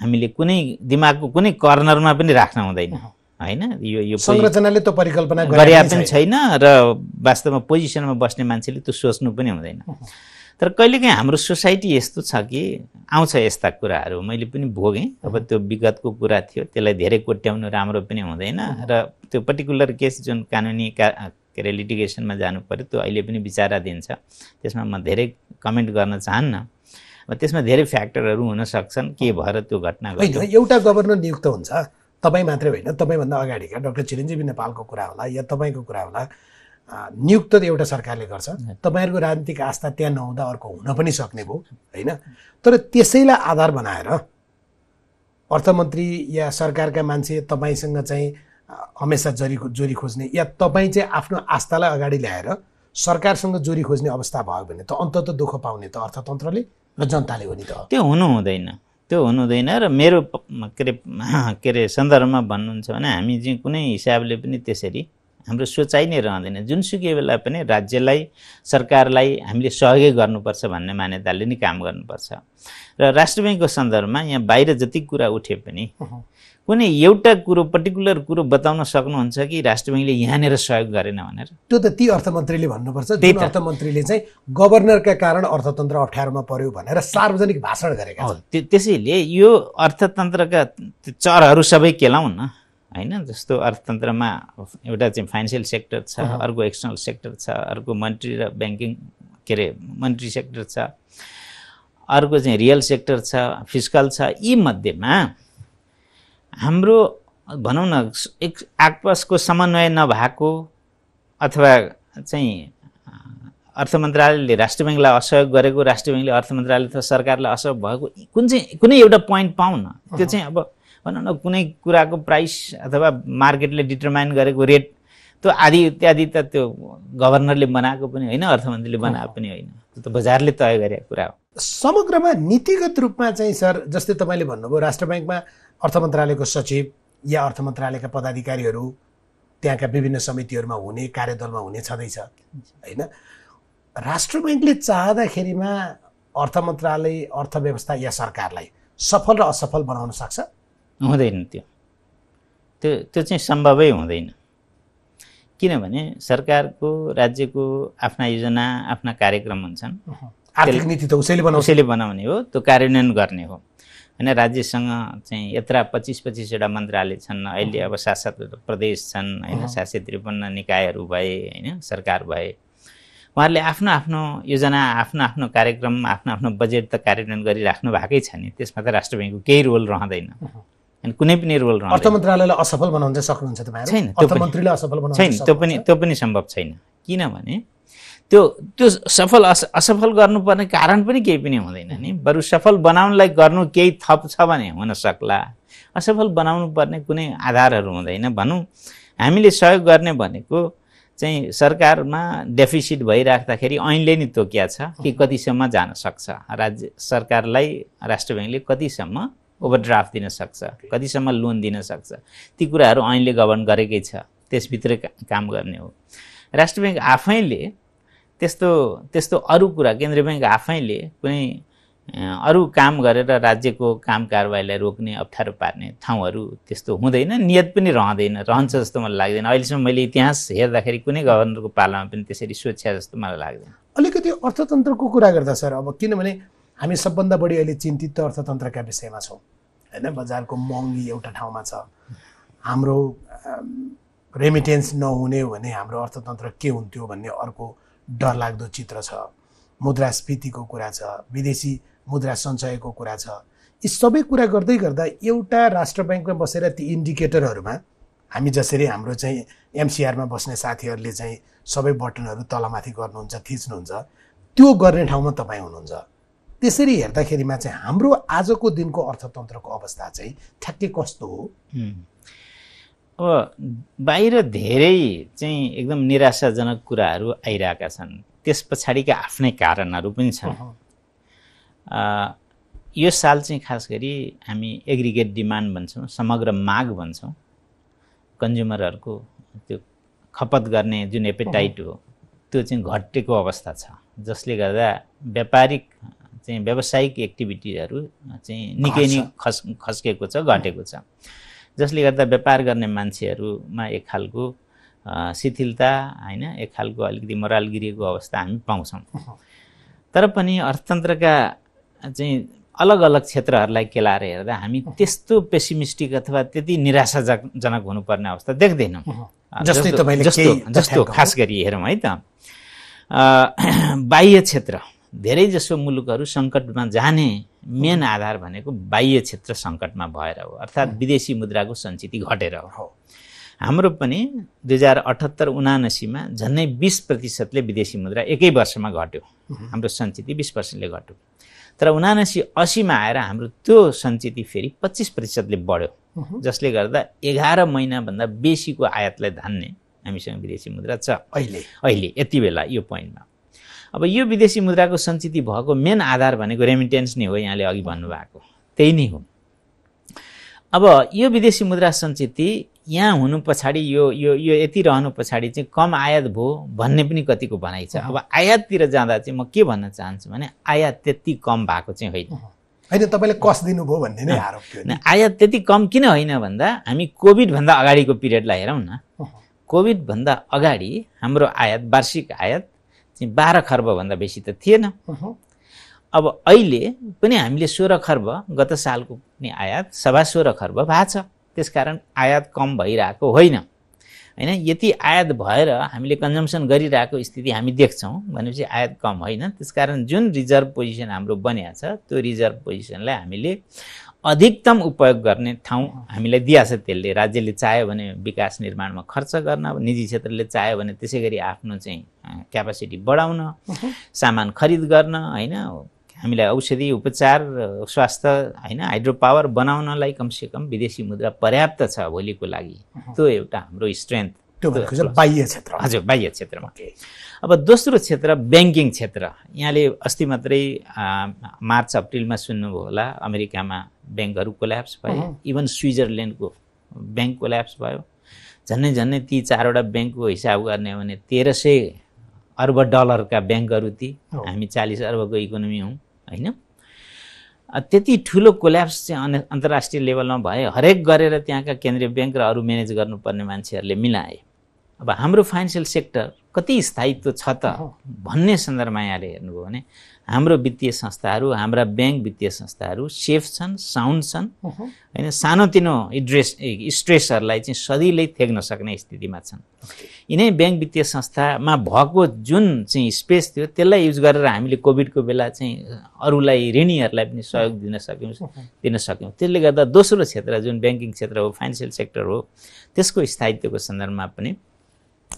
हामीले कुनै दिमागको कुनै कर्नरमा पनि राख्न हुँदैन। होइन? यो यो संरचनाले त्यो परिकल्पना गरे पनि छैन। र वास्तवमा पोजिसनमा बस्ने मान्छेले त्यो सोच्नु पनि हुँदैन। तर कहिलेकाहीँ हाम्रो सोसाइटी यस्तो छ कि आउँछ यस्ता कुराहरू। मैले पनि भोगेँ। अब त्यो विगतको कुरा थियो त्यसलाई धेरै कोट्याउनु राम्रो पनि हुँदैन र त्यो पर्टिकुलर केस जुन कानुनी का के अरे लिटिगेसनमा जानु पऱ्यो त्यो अहिले पनि विचाराधीन छ। त्यसमा म धेरै कमेन्ट गर्न चाहन्न। अब त्यसमा धेरै फ्याक्टरहरू हुन सक्छन् के भएर त्यो घटना एउटा गभर्नर नियुक्त हुन्छ। तपाईँ मात्रै होइन तपाईँभन्दा अगाडिका डक्टर चिरञ्जीवी नेपालको कुरा होला या तपाईँको कुरा होला नियुक्त त एउटा सरकारले गर्छ। तपाईँहरूको राजनीतिक आस्था त्यहाँ नहुँदा अर्को हुन पनि सक्ने भयो होइन? तर त्यसैलाई आधार बनाएर अर्थमन्त्री या सरकारका मान्छे तपाईँसँग चाहिँ हमेसा जोरी जोरी खोज्ने या तपाईँ चाहिँ आफ्नो आस्थालाई अगाडि ल्याएर सरकारसँग जोरी खोज्ने अवस्था भयो भने त अन्तत दुःख पाउने त अर्थतन्त्रले र जनताले हो नि त। त्यो हुनु हुँदैन। त्यो हुनु हुँदैन र मेरो के अरे के अरे सन्दर्भमा भन्नुहुन्छ भने हामी चाहिँ कुनै हिसाबले पनि त्यसरी हाम्रो सोचाइ नै रहँदैन। जुनसुकै बेला पनि राज्यलाई सरकारलाई हामीले सहयोग गर्नुपर्छ भन्ने मान्यताले नै काम गर्नुपर्छ। र राष्ट्र ब्याङ्कको सन्दर्भमा यहाँ बाहिर जति कुरा उठे पनि कुनै एउटा कुरो पर्टिकुलर कुरो बताउन सक्नुहुन्छ कि राष्ट्र ब्याङ्कले यहाँनिर सहयोग गरेन भनेर? त्यो त ती अर्थमन्त्रीले भन्नुपर्छ त्यही। अर्थमन्त्रीले चाहिँ गभर्नरका कारण अर्थतन्त्र अप्ठ्यारोमा पर्यो भनेर सार्वजनिक भाषण गरेका छन्। त्यो त्यसैले यो अर्थतन्त्रका चरहरू सबै केलाउँ न होइन? जस्तो अर्थतन्त्रमा एउटा चाहिँ फाइनेन्सियल सेक्टर छ अर्को एक्सटर्नल सेक्टर छ अर्को मन्ट्री र ब्याङ्किङ के अरे मन्ट्री सेक्टर छ अर्को चाहिँ रियल सेक्टर छ फिजिकल छ यी मध्येमा हाम्रो भनौँ न एक आपसको समन्वय नभएको अथवा चाहिँ अर्थ मन्त्रालयले राष्ट्र ब्याङ्कलाई असहयोग गरेको राष्ट्र ब्याङ्कले अर्थ मन्त्रालय अथवा सरकारलाई असहयोग भएको कुन चाहिँ कुनै एउटा पोइन्ट पाउँ न त्यो चाहिँ अब भनौँ न कुनै कुराको प्राइस अथवा मार्केटले डिटर्माइन गरेको रेट त्यो आदि इत्यादि त त्यो गभर्नरले बनाएको पनि होइन अर्थमन्त्रीले बनाएको पनि होइन। त्यो त बजारले तय गरेको कुरा हो। समग्रमा नीतिगत रूपमा चाहिँ सर जस्तै तपाईँले भन्नुभयो राष्ट्र ब्याङ्कमा अर्थ मन्त्रालयको सचिव या अर्थ मन्त्रालयका पदाधिकारीहरू त्यहाँका विभिन्न समितिहरूमा हुने कार्यदलमा हुने छँदैछ होइन? राष्ट्र ब्याङ्कले चाहँदाखेरिमा अर्थ मन्त्रालय अर्थव्यवस्था या सरकारलाई सफल र असफल बनाउन सक्छ? हुँदैन त्यो। त्यो त्यो चाहिँ सम्भवै हुँदैन। किनभने सरकारको राज्यको आफ्ना योजना आफ्ना कार्यक्रम हुन्छन्। आर्थिक नीति त उसैले बनाउँछ। उसैले बनाउने हो त्यो कार्यान्वयन गर्ने हो। होइन राज्यसँग चाहिँ यत्र पच्चिस पच्चिसवटा मन्त्रालय छन्। अहिले अब सात सातवटा प्रदेश छन् होइन सात सय त्रिपन्न निकायहरू भए होइन सरकार भए। उहाँहरूले आफ्नो आफ्नो योजना आफ्नो आफ्नो कार्यक्रम आफ्नो आफ्नो बजेट त कार्यान्वयन गरिराख्नु भएकै छ नि। त्यसमा त राष्ट्र ब्याङ्कको केही रोल रहँदैन। अनि कुनै पनि रोल अर्थ मन्त्रालयलाई असफल बनाउन चाहिँ सक्नुहुन्छ छैन, अर्थमन्त्रीलाई असफल बनाउन छैन त्यो पनि त्यो पनि सम्भव छैन किनभने त्यो त्यो सफल अस असफल गर्नुपर्ने कारण पनि केही पनि हुँदैन नि बरु सफल बनाउनलाई गर्नु केही थप छ भने हुन सक्ला असफल बनाउनु पर्ने कुनै आधारहरू हुँदैन भनौँ हामीले सहयोग गर्ने भनेको चाहिँ सरकारमा डेफिसिट भइराख्दाखेरि ऐनले नि तोकिया छ कि कतिसम्म जान सक्छ राज्य सरकारलाई राष्ट्र ब्याङ्कले कतिसम्म ओभरड्राफ्ट दिन सक्छ कतिसम्म लोन दिन सक्छ ती कुराहरू ऐनले गभर्न गरेकै छ त्यसभित्र काम गर्ने हो। राष्ट्र ब्याङ्क आफैले त्यस्तो त्यस्तो अरू कुरा केन्द्रीय ब्याङ्क आफैले कुनै अरू काम गरेर राज्यको काम कारवाहीलाई रोक्ने अप्ठ्यारो पार्ने ठाउँहरू त्यस्तो हुँदैन नियत पनि रहँदैन रहन्छ जस्तो मलाई लाग्दैन। अहिलेसम्म मैले इतिहास हेर्दाखेरि कुनै गभर्नरको पालामा पनि त्यसरी सोच्या जस्तो मलाई लाग्दैन। अलिकति अर्थतन्त्रको कुरा गर्दा सर अब किनभने हामी सबभन्दा बढी अहिले चिन्तित त अर्थतन्त्रका विषयमा छौँ होइन? बजारको महँगी एउटा ठाउँमा छ। हाम्रो रेमिटेन्स नहुने भने हाम्रो अर्थतन्त्र के हुन्थ्यो भन्ने अर्को डरलाग्दो चित्र छ। मुद्रास्फीतिको कुरा छ विदेशी मुद्रा सञ्चयको कुरा छ। यी सबै कुरा गर्दै गर्दा एउटा राष्ट्र ब्याङ्कमा बसेर ती इन्डिकेटरहरूमा हामी जसरी हाम्रो चाहिँ एमसिआरमा बस्ने साथीहरूले चाहिँ सबै बटनहरू तलमाथि गर्नुहुन्छ थिच्नुहुन्छ त्यो गर्ने ठाउँमा तपाईँ हुनुहुन्छ। त्यसरी हेर्दाखेरिमा चाहिँ हाम्रो आजको दिनको अर्थतन्त्रको अवस्था चाहिँ ठ्याक्कै कस्तो हो। अब बाहिर धेरै चाहिँ एकदम निराशाजनक कुराहरू आइरहेका छन्। त्यस पछाडिका आफ्नै कारणहरू पनि छन्। यो साल चाहिँ खास गरी हामी एग्रिगेट डिमान्ड भन्छौँ समग्र माग भन्छौँ। कन्ज्युमरहरूको त्यो खपत गर्ने जुन एपेटाइट हो त्यो चाहिँ घटेको अवस्था छ। जसले गर्दा व्यापारिक चाहिँ व्यावसायिक एक्टिभिटीहरू चाहिँ निकै नै खस खस्केको छ घटेको छ। जसले गर्दा व्यापार गर्ने मान्छेहरूमा एक खालको शिथिलता होइन एक खालको अलिकति मोराल गिरिएको अवस्था हामी पाउँछौँ। तर पनि अर्थतन्त्रका चाहिँ अलग अलग क्षेत्रहरूलाई केलाएर हेर्दा हामी त्यस्तो पेसिमिस्टिक अथवा त्यति निराशाजनक जनक हुनुपर्ने अवस्था देख्दैनौँ। जस्तै जस्तो- खास गरी हेरौँ है त। बाह्य क्षेत्र। धेरै जसो मुलुकहरू सङ्कटमा जाने मेन आधार भनेको बाह्य क्षेत्र सङ्कटमा भएर हो। अर्थात् विदेशी मुद्राको सञ्चिति घटेर हो। हाम्रो पनि दुई हजार अठहत्तर उनासीमा झन्डै बिस प्रतिशतले विदेशी मुद्रा एकै वर्षमा घट्यो। हाम्रो सञ्चिति बिस पर्सेन्टले घट्यो। तर उनासी असीमा आएर हाम्रो त्यो सञ्चिति फेरि पच्चिस प्रतिशतले बढ्यो। जसले गर्दा एघार महिनाभन्दा बेसीको आयातलाई धान्ने हामीसँग विदेशी मुद्रा छ। अहिले। अहिले यति बेला यो पोइन्टमा। अब यो विदेशी मुद्राको सञ्चिति भएको मेन आधार भनेको रेमिटेन्स नै हो यहाँले अघि भन्नुभएको। त्यही नै हो। अब यो विदेशी मुद्रा सञ्चिति यहाँ हुनु पछाडि यो यो यो यति रहनु पछाडि चाहिँ कम आयात भयो भन्ने पनि कतिको भनाइ छ। अब आयाततिर जाँदा चाहिँ म के भन्न चाहन्छु भने आयात त्यति कम भएको चाहिँ होइन। होइन तपाईँले कस दिनुभयो भन्ने नै आरोप थियो आयात त्यति कम किन होइन भन्दा हामी कोभिडभन्दा अगाडिको पिरियडलाई हेरौँ न। कोभिडभन्दा अगाडि हाम्रो आयात वार्षिक आयात चाहिँ बाह्र खर्बभन्दा बेसी त थिएन। अब अहिले पनि हामीले सोह्र खर्ब गत सालको पनि आयात सभा सोह्र खर्ब भएको छ। त्यसकारण आयात कम भइरहेको होइन। होइन यति आयात भएर हामीले कन्जम्सन गरिरहेको स्थिति हामी देख्छौँ भनेपछि आयात कम होइन। त्यसकारण जुन रिजर्भ पोजिसन हाम्रो बनिएको छ त्यो रिजर्भ पोजिसनलाई हामीले अधिकतम उपयोग गर्ने ठाउँ हामीलाई दिएको छ त्यसले। राज्यले चाह्यो भने विकास निर्माणमा खर्च गर्न निजी क्षेत्रले चाह्यो भने त्यसै गरी आफ्नो चाहिँ क्यापासिटी बढाउन सामान खरिद गर्न होइन? हामीलाई औषधि उपचार स्वास्थ्य होइन? हाइड्रो पावर बनाउनलाई कमसेकम विदेशी मुद्रा पर्याप्त छ भोलिको लागि। त्यो एउटा हाम्रो स्ट्रेन्थ त्यो बाह्य क्षेत्र हजुर बाह्य क्षेत्रमा। अब दोस्रो क्षेत्र ब्याङ्किङ क्षेत्र। यहाँले अस्ति मात्रै मार्च अप्रिलमा सुन्नुभयो होला अमेरिकामा ब्याङ्कहरू कोल्याप्स भए इभन स्विजरल्यान्डको ब्याङ्क कोल्याप्स भयो। झन्डै झन्डै ती चारवटा ब्याङ्कको हिसाब गर्ने हो भने तेह्र सय अर्ब डलरका ब्याङ्कहरू ती। हामी चालिस अर्बको इकोनोमी हौँ होइन? त्यति ठुलो कोल्याप्स चाहिँ अन अन्तर्राष्ट्रिय लेभलमा भयो हरेक गरेर त्यहाँका केन्द्रीय ब्याङ्क र अरू म्यानेज गर्नुपर्ने मान्छेहरूले मिलाए। अब हाम्रो फाइनेन्सियल सेक्टर कति स्थायित्व छ त भन्ने सन्दर्भमा यहाँले हेर्नुभयो भने हाम्रो वित्तीय संस्थाहरू हाम्रा ब्याङ्क वित्तीय संस्थाहरू सेफ छन् साउन्ड छन्। होइन सानोतिनो ड्रेस स्ट्रेसहरूलाई चाहिँ सजिलै थेग्न सक्ने स्थितिमा छन्। यिनै ब्याङ्क वित्तीय संस्थामा भएको जुन चाहिँ स्पेस थियो त्यसलाई युज गरेर हामीले कोभिडको बेला चाहिँ अरूलाई ऋणीहरूलाई पनि सहयोग दिन सक्यौँ दिन सक्यौँ। त्यसले गर्दा दोस्रो क्षेत्र जुन ब्याङ्किङ क्षेत्र हो फाइनेन्सियल सेक्टर हो त्यसको स्थायित्वको सन्दर्भमा पनि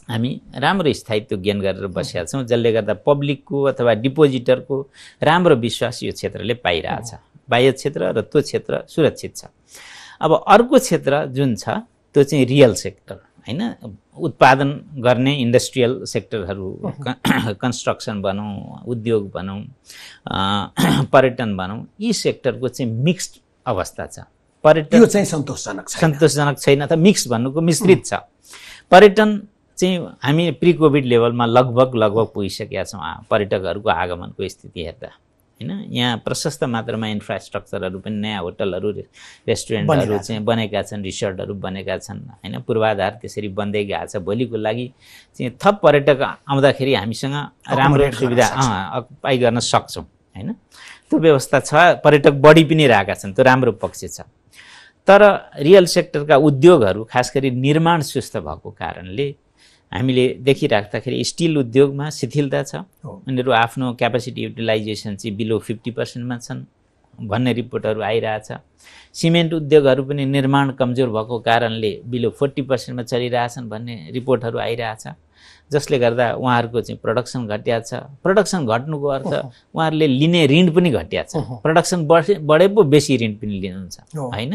हामी राम्रो स्थायित्व गेन गरेर बसेका छौँ जसले गर्दा पब्लिकको अथवा डिपोजिटरको राम्रो विश्वास यो क्षेत्रले पाइरहेछ। बाह्य क्षेत्र र त्यो क्षेत्र सुरक्षित छ। अब अर्को क्षेत्र जुन छ त्यो चाहिँ रियल सेक्टर होइन? उत्पादन गर्ने इन्डस्ट्रियल सेक्टरहरू कन्स्ट्रक्सन भनौँ उद्योग भनौँ पर्यटन भनौँ यी सेक्टरको चाहिँ मिक्स्ड अवस्था छ। पर्यटन चाहिँ सन्तोषजनक छ सन्तोषजनक छैन त मिक्स भन्नुको मिश्रित छ। पर्यटन चाहिँ हामी प्रि कोभिड लेभलमा लगभग लगभग पुगिसकेका छौँ पर्यटकहरूको आगमनको स्थिति हेर्दा। होइन? यहाँ प्रशस्त मात्रामा इन्फ्रास्ट्रक्चरहरू पनि नयाँ होटलहरू रेस्टुरेन्टहरू चाहिँ बनेका छन् रिसोर्टहरू बनेका छन्। होइन? पूर्वाधार त्यसरी बन्दै गएको छ। भोलिको लागि चाहिँ थप पर्यटक आउँदाखेरि हामीसँग राम्रो सुविधा अकुपाई गर्न सक्छौँ। होइन? त्यो व्यवस्था छ। पर्यटक बढी पनि रहेका छन्। त्यो राम्रो पक्ष छ। तर रियल सेक्टरका उद्योगहरू खास गरी निर्माण सुस्त भएको कारणले हामीले देखिराख्दाखेरि स्टिल उद्योगमा शिथिलता छ। उनीहरू आफ्नो क्यापासिटी युटिलाइजेसन चाहिँ बिलो फिफ्टी पर्सेन्टमा छन् भन्ने रिपोर्टहरू आइरहेछ। सिमेन्ट उद्योगहरू पनि निर्माण कमजोर भएको कारणले बिलो फोर्टी पर्सेन्टमा चलिरहेछन् भन्ने रिपोर्टहरू आइरहेछ। जसले गर्दा उहाँहरूको चाहिँ प्रडक्सन घटिया छ। प्रडक्सन घट्नुको अर्थ उहाँहरूले लिने ऋण पनि घटिया छ। प्रडक्सन बढे बढे पो बेसी ऋण पनि लिनुहुन्छ। होइन?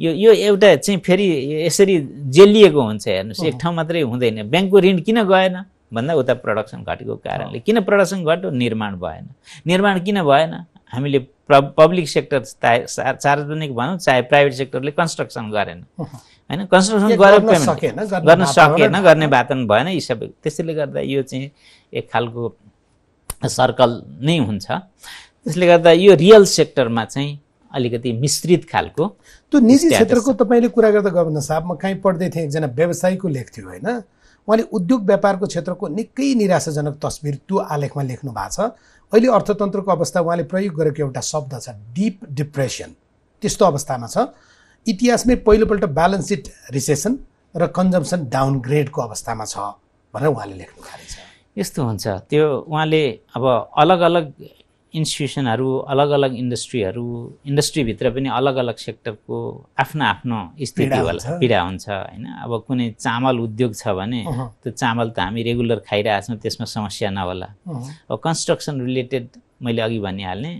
यो यो एउटा चाहिँ फेरि यसरी जेलिएको हुन्छ हेर्नुहोस् एक ठाउँ मात्रै हुँदैन। ब्याङ्कको ऋण किन गएन? भन्दा उता प्रडक्सन घटेको कारणले। किन प्रडक्सन घट्यो? निर्माण भएन। निर्माण किन भएन? हामीले पब्लिक सेक्टर चाहे सार्वजनिक भनौँ चाहे प्राइभेट सेक्टरले कन्स्ट्रक्सन गरेन। होइन? कन्स्ट्रक्सन गरेर गर्न सकेन गर्ने वातावरण भएन। यी सबै त्यसैले गर्दा यो चाहिँ एक खालको सर्कल नै हुन्छ। त्यसले गर्दा यो रियल सेक्टरमा चाहिँ अलिकति मिश्रित खालको त्यो निजी क्षेत्रको तपाईँले कुरा गर्दा गभर्नर साहब म कहीँ पढ्दै थिएँ एकजना व्यवसायीको लेख थियो होइन? उहाँले उद्योग व्यापारको क्षेत्रको निकै निराशाजनक तस्बिर त्यो आलेखमा लेख्नु भएको छ। अहिले अर्थतन्त्रको अवस्था उहाँले प्रयोग गरेको एउटा शब्द छ डिप डिप्रेसन त्यस्तो अवस्थामा छ। इतिहासमै पहिलोपल्ट ब्यालेन्स सिट रिसेसन र कन्जम्सन डाउनग्रेडको अवस्थामा छ भनेर उहाँले लेख्नु खाली छ। यस्तो हुन्छ। त्यो उहाँले अब अलग अलग इन्स्टिट्युसनहरू अलग अलग इन्डस्ट्रीहरू इन्डस्ट्रीभित्र पनि अलग अलग सेक्टरको आफ्नो आफ्नो स्थिति होला। पीडा हुन्छ होइन अब कुनै चामल उद्योग छ भने। त्यो चामल त हामी रेगुलर खाइरहेछौँ त्यसमा समस्या नहोला। अब कन्स्ट्रक्सन रिलेटेड मैले अघि भनिहाल्ने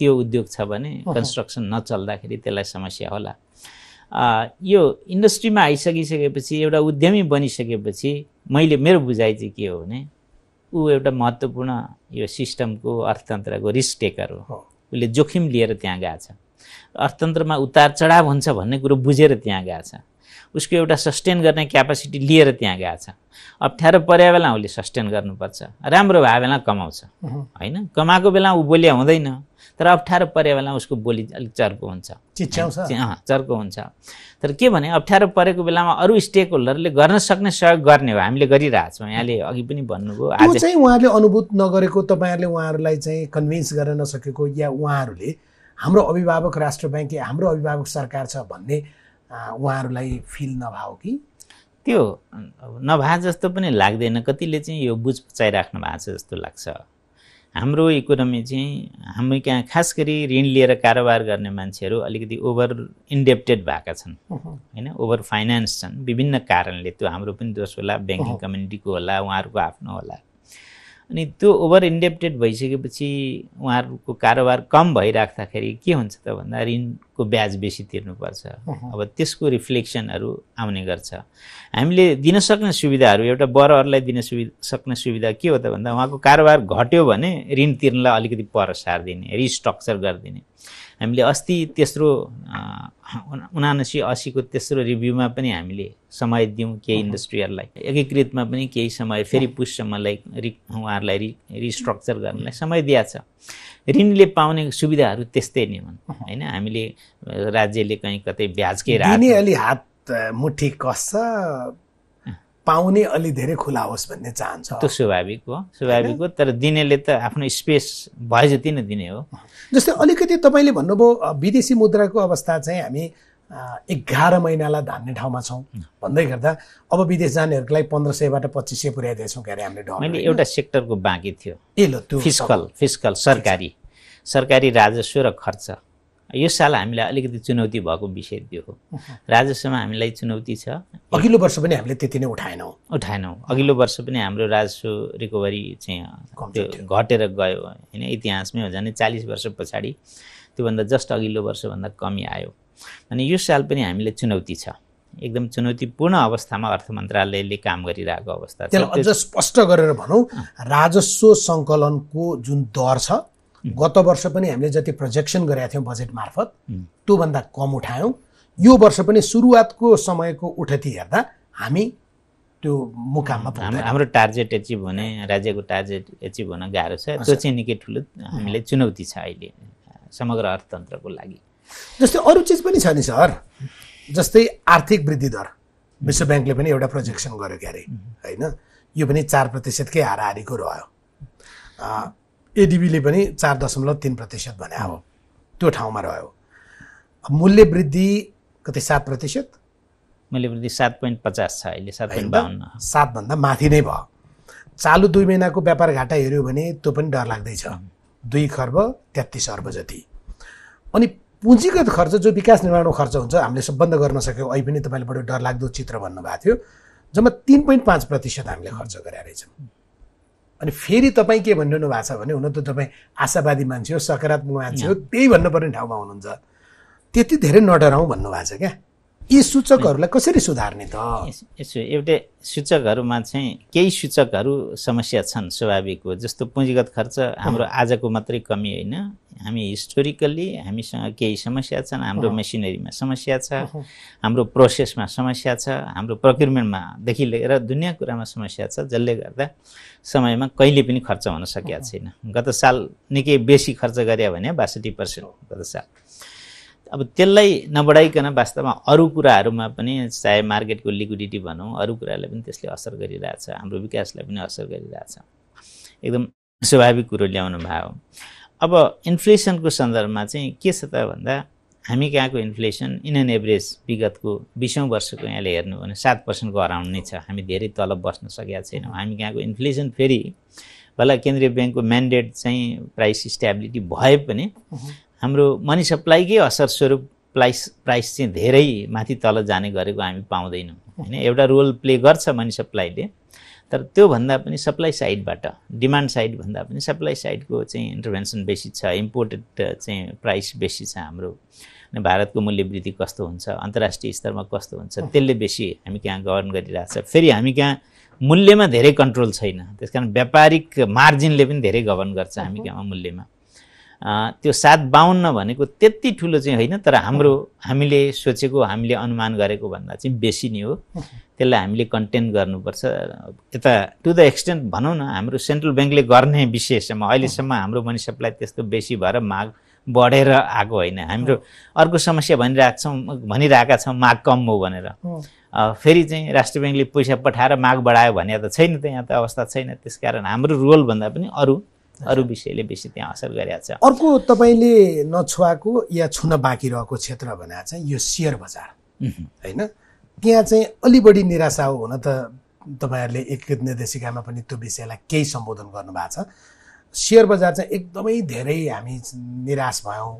त्यो उद्योग छ भने कन्स्ट्रक्सन नचल्दाखेरि त्यसलाई समस्या होला यो इन्डस्ट्रीमा आइसकिसकेपछि एउटा उद्यमी बनिसकेपछि मैले मेरो बुझाइ चाहिँ के हो भने ऊ एउटा महत्त्वपूर्ण यो सिस्टमको अर्थतन्त्रको रिस्क टेकर हो। उसले जोखिम लिएर त्यहाँ गएको छ। अर्थतन्त्रमा उतार चढाव हुन्छ भन्ने कुरो बुझेर त्यहाँ गएको छ। उसको एउटा सस्टेन गर्ने क्यापासिटी लिएर त्यहाँ गएको छ। अप्ठ्यारो परे बेला उसले सस्टेन गर्नुपर्छ। राम्रो भए बेला कमाउँछ। होइन? कमाएको बेला ऊ बोलिया हुँदैन। तर अप्ठ्यारो परे बेला उसको बोली अलिक चर्को हुन्छ। चर्को हुन्छ। तर के भने अप्ठ्यारो परेको बेलामा अरू स्टेक होल्डरले गर्न सक्ने सहयोग गर्ने हो हामीले गरिरहेछौँ यहाँले अघि पनि भन्नुभयो आज चाहिँ उहाँले अनुभूत नगरेको तपाईँहरूले उहाँहरूलाई चाहिँ कन्भिन्स गर्न नसकेको या उहाँहरूले हाम्रो अभिभावक राष्ट्र ब्याङ्क या हाम्रो अभिभावक सरकार छ भन्ने उहाँहरूलाई फिल नभएको कि? त्यो नभए जस्तो पनि लाग्दैन। कतिले चाहिँ यो बुझ पचाइराख्नु भएको छ जस्तो लाग्छ। हाम्रो इकोनोमी चाहिँ हाम्रो कहाँ खास गरी ऋण लिएर कारोबार गर्ने मान्छेहरू अलिकति ओभर इन्डेप्टेड भएका छन्। होइन ओभर फाइनेन्स छन्। विभिन्न कारणले त्यो हाम्रो पनि दोष होला। ब्याङ्किङ कम्युनिटीको होला उहाँहरूको आफ्नो होला। अनि त्यो ओभर इन्डेप्टेड भइसकेपछि उहाँहरूको कारोबार कम भइराख्दाखेरि के हुन्छ त भन्दा ऋणको ब्याज बेसी तिर्नुपर्छ। अब त्यसको रिफ्लेक्सनहरू आउने गर्छ। हामीले दिन सक्ने सुविधाहरू एउटा बरहरूलाई दिन सुवि सक्ने सुविधा के हो त भन्दा उहाँको कारोबार घट्यो भने ऋण तिर्नलाई अलिकति पर सारिदिने रिस्ट्रक्चर गरिदिने। हामीले अस्ति तेस्रो उनासी असीको तेस्रो रिभ्यूमा पनि हामीले समय दियौँ केही इन्डस्ट्रीहरूलाई। एकीकृतमा पनि केही समय फेरि पुससम्मलाई रि उहाँहरूलाई रि रिस्ट्रक्चर गर्नलाई समय दिएको छ। ऋणले पाउने सुविधाहरू त्यस्तै नै हुन् होइन? हामीले राज्यले कहीँ कतै ब्याजकै हात मुठी कस्छ पाउने अलि धेरै खुला होस् भन्ने चाहन्छ। त्यो स्वाभाविक हो स्वाभाविक हो तर दिनेले त आफ्नो स्पेस भए जति नै दिने हो। जस्तै अलिकति तपाईँले भन्नुभयो विदेशी मुद्राको अवस्था चाहिँ हामी एघार महिनालाई धान्ने ठाउँमा छौँ। भन्दै गर्दा अब विदेश जानेहरूको लागि पन्ध्र सयबाट पच्चिस सय पुर्याइदिएछौँ क्यारे हामीले मैले? एउटा सेक्टरको बाँकी थियो। ए ल त्यो फिस्कल फिस्कल सरकारी। सरकारी राजस्व र खर्च। यो साल हामीलाई अलिकति चुनौती भएको विषय त्यो हो। राजस्वमा हामीलाई चुनौती छ। अघिल्लो वर्ष पनि हामीले त्यति नै उठाएनौँ। उठाएनौँ। अघिल्लो वर्ष पनि हाम्रो राजस्व रिकभरी चाहिँ त्यो घटेर गयो होइन इतिहासमै हो झन् चालिस वर्ष पछाडि त्योभन्दा जस्ट अघिल्लो वर्षभन्दा कमी आयो। अनि यो साल पनि हामीले चुनौती छ। एकदम चुनौतीपूर्ण अवस्थामा अर्थ मन्त्रालयले काम गरिरहेको अवस्था त्यसलाई अझ स्पष्ट गरेर भनौँ राजस्व सङ्कलनको जुन दर छ गत वर्ष पनि हामीले जति प्रोजेक्सन गरेका थियौँ बजेट मार्फत त्योभन्दा कम उठायौँ। यो वर्ष पनि सुरुवातको समयको उठती हेर्दा हामी त्यो मुकाममा हाम्रो टार्गेट एचिभ हुने राज्यको टार्गेट एचिभ हुन गाह्रो छ। त्यो चाहिँ निकै ठुलो हामीलाई चुनौती छ अहिले समग्र अर्थतन्त्रको लागि। जस्तै अरू चिज पनि छ नि सर। जस्तै आर्थिक वृद्धि दर। विश्व ब्याङ्कले पनि एउटा प्रोजेक्सन गर्यो क्यारे होइन? यो पनि चार प्रतिशतकै हाराहारीको रह्यो। एडिबीले पनि चार दशमलव तिन प्रतिशत भने हो। त्यो ठाउँमा रह्यो। मूल्य वृद्धि कतै? सात प्रतिशत? मैले वृद्धि सात पोइन्ट पचास छ अहिले सात पोइन्ट? बाहन्न। सातभन्दा माथि नै भयो। चालु दुई महिनाको व्यापार घाटा हेऱ्यो भने त्यो पनि डर लाग्दैछ। दुई खर्ब तेत्तिस अर्ब जति। अनि पुँजीगत खर्च जो विकास निर्माणको खर्च हुन्छ हामीले सबभन्दा गर्न सक्यौँ। अहिले पनि तपाईँले बडो डरलाग्दो चित्र भन्नुभएको थियो जम्मा तिन पोइन्ट पाँच प्रतिशत हामीले खर्च गरेका रहेछौँ। अनि फेरि तपाईँ के भनिरहनु भएको छ भने हुन त तपाईँ आशावादी मान्छे हो सकारात्मक मान्छे हो त्यही भन्नुपर्ने ठाउँमा हुनुहुन्छ। त्यति धेरै नडराउँ भन्नुभएको छ क्या। यी सूचकहरूलाई कसरी सुधार्ने त? यस- एउटै सूचकहरूमा चाहिँ केही सूचकहरू समस्या छन् स्वाभाविक हो। जस्तो पुँजीगत खर्च हाम्रो आजको मात्रै कमी होइन। हामी हिस्टोरिकल्ली हामीसँग केही समस्या छन् हाम्रो मेसिनरीमा समस्या छ हाम्रो प्रोसेसमा समस्या छ हाम्रो प्रोक्युरमेन्टमा देखि लिएर दुनियाँ कुरामा समस्या छ जसले गर्दा समयमा कहिले पनि खर्च हुन सकेको छैन। गत साल निकै बेसी खर्च गरे भने बासठी पर्सेन्ट गत साल। अब त्यसलाई नबढाइकन वास्तवमा अरू कुराहरूमा पनि चाहे मार्केटको लिक्विडिटी भनौँ अरू कुरालाई पनि त्यसले असर गरिरहेछ हाम्रो विकासलाई पनि असर गरिरहेछ। एकदम स्वाभाविक कुरो ल्याउनु भयो। अब इन्फ्लेसनको सन्दर्भमा चाहिँ के छ त भन्दा हामी कहाँको इन्फ्लेसन इन एन एभरेज विगतको बिसौँ वर्षको यहाँले हेर्नु भने सात पर्सेन्टको अराउन्ड नै छ। हामी धेरै तल बस्न सकेका छैनौँ। हामी कहाँको इन्फ्लेसन फेरि भला केन्द्रीय ब्याङ्कको म्यान्डेट चाहिँ प्राइस स्ट्याबिलिटी भए पनि हाम्रो मनी सप्लाईकै असर स्वरूप प्राइस प्राइस चाहिँ धेरै माथि तल जाने गरेको हामी पाउँदैनौँ होइन? एउटा रोल प्ले गर्छ मनी सप्लाईले तर त्योभन्दा पनि सप्लाई साइडबाट डिमान्ड साइडभन्दा पनि सप्लाई साइडको चाहिँ इन्टरभेन्सन बेसी छ इम्पोर्टेड चाहिँ प्राइस बेसी छ हाम्रो। भारतको मूल्य वृद्धि कस्तो हुन्छ अन्तर्राष्ट्रिय स्तरमा कस्तो हुन्छ त्यसले बेसी हामी कहाँ गभर्न गरिरहेछ। फेरि हामी कहाँ मूल्यमा धेरै कन्ट्रोल छैन त्यस कारण व्यापारिक मार्जिनले पनि धेरै गभर्न गर्छ हामी कहाँमा मूल्यमा। त्यो सात बाहन्न भनेको त्यति ठुलो चाहिँ होइन तर हाम्रो हामीले सोचेको हामीले अनुमान गरेको भन्दा चाहिँ बेसी नै हो। त्यसलाई हामीले कन्टेन गर्नुपर्छ। यता टु द एक्सटेन्ट भनौँ न हाम्रो सेन्ट्रल ब्याङ्कले गर्ने विषयसम्म अहिलेसम्म हाम्रो मनी सप्लाई त्यस्तो बेसी भएर माग बढेर आएको होइन। हाम्रो अर्को समस्या भनिरहेको छौँ भनिरहेका छौँ माग कम हो भनेर। फेरि चाहिँ राष्ट्र ब्याङ्कले पैसा पठाएर माग बढायो भने त छैन त यहाँ त अवस्था छैन। त्यसकारण हाम्रो रोलभन्दा पनि अरू अरू विषयले बेसी त्यहाँ असर गरेको छ। अर्को तपाईँले नछुवाको या छुन बाँकी रहेको क्षेत्र भने चाहिँ यो सेयर बजार। होइन? त्यहाँ चाहिँ अलि बढी निराशा हो हुन त तपाईँहरूले एकीकृत निर्देशिकामा पनि त्यो विषयलाई केही सम्बोधन गर्नुभएको छ। सेयर बजार चाहिँ एकदमै धेरै हामी निराश भयौँ।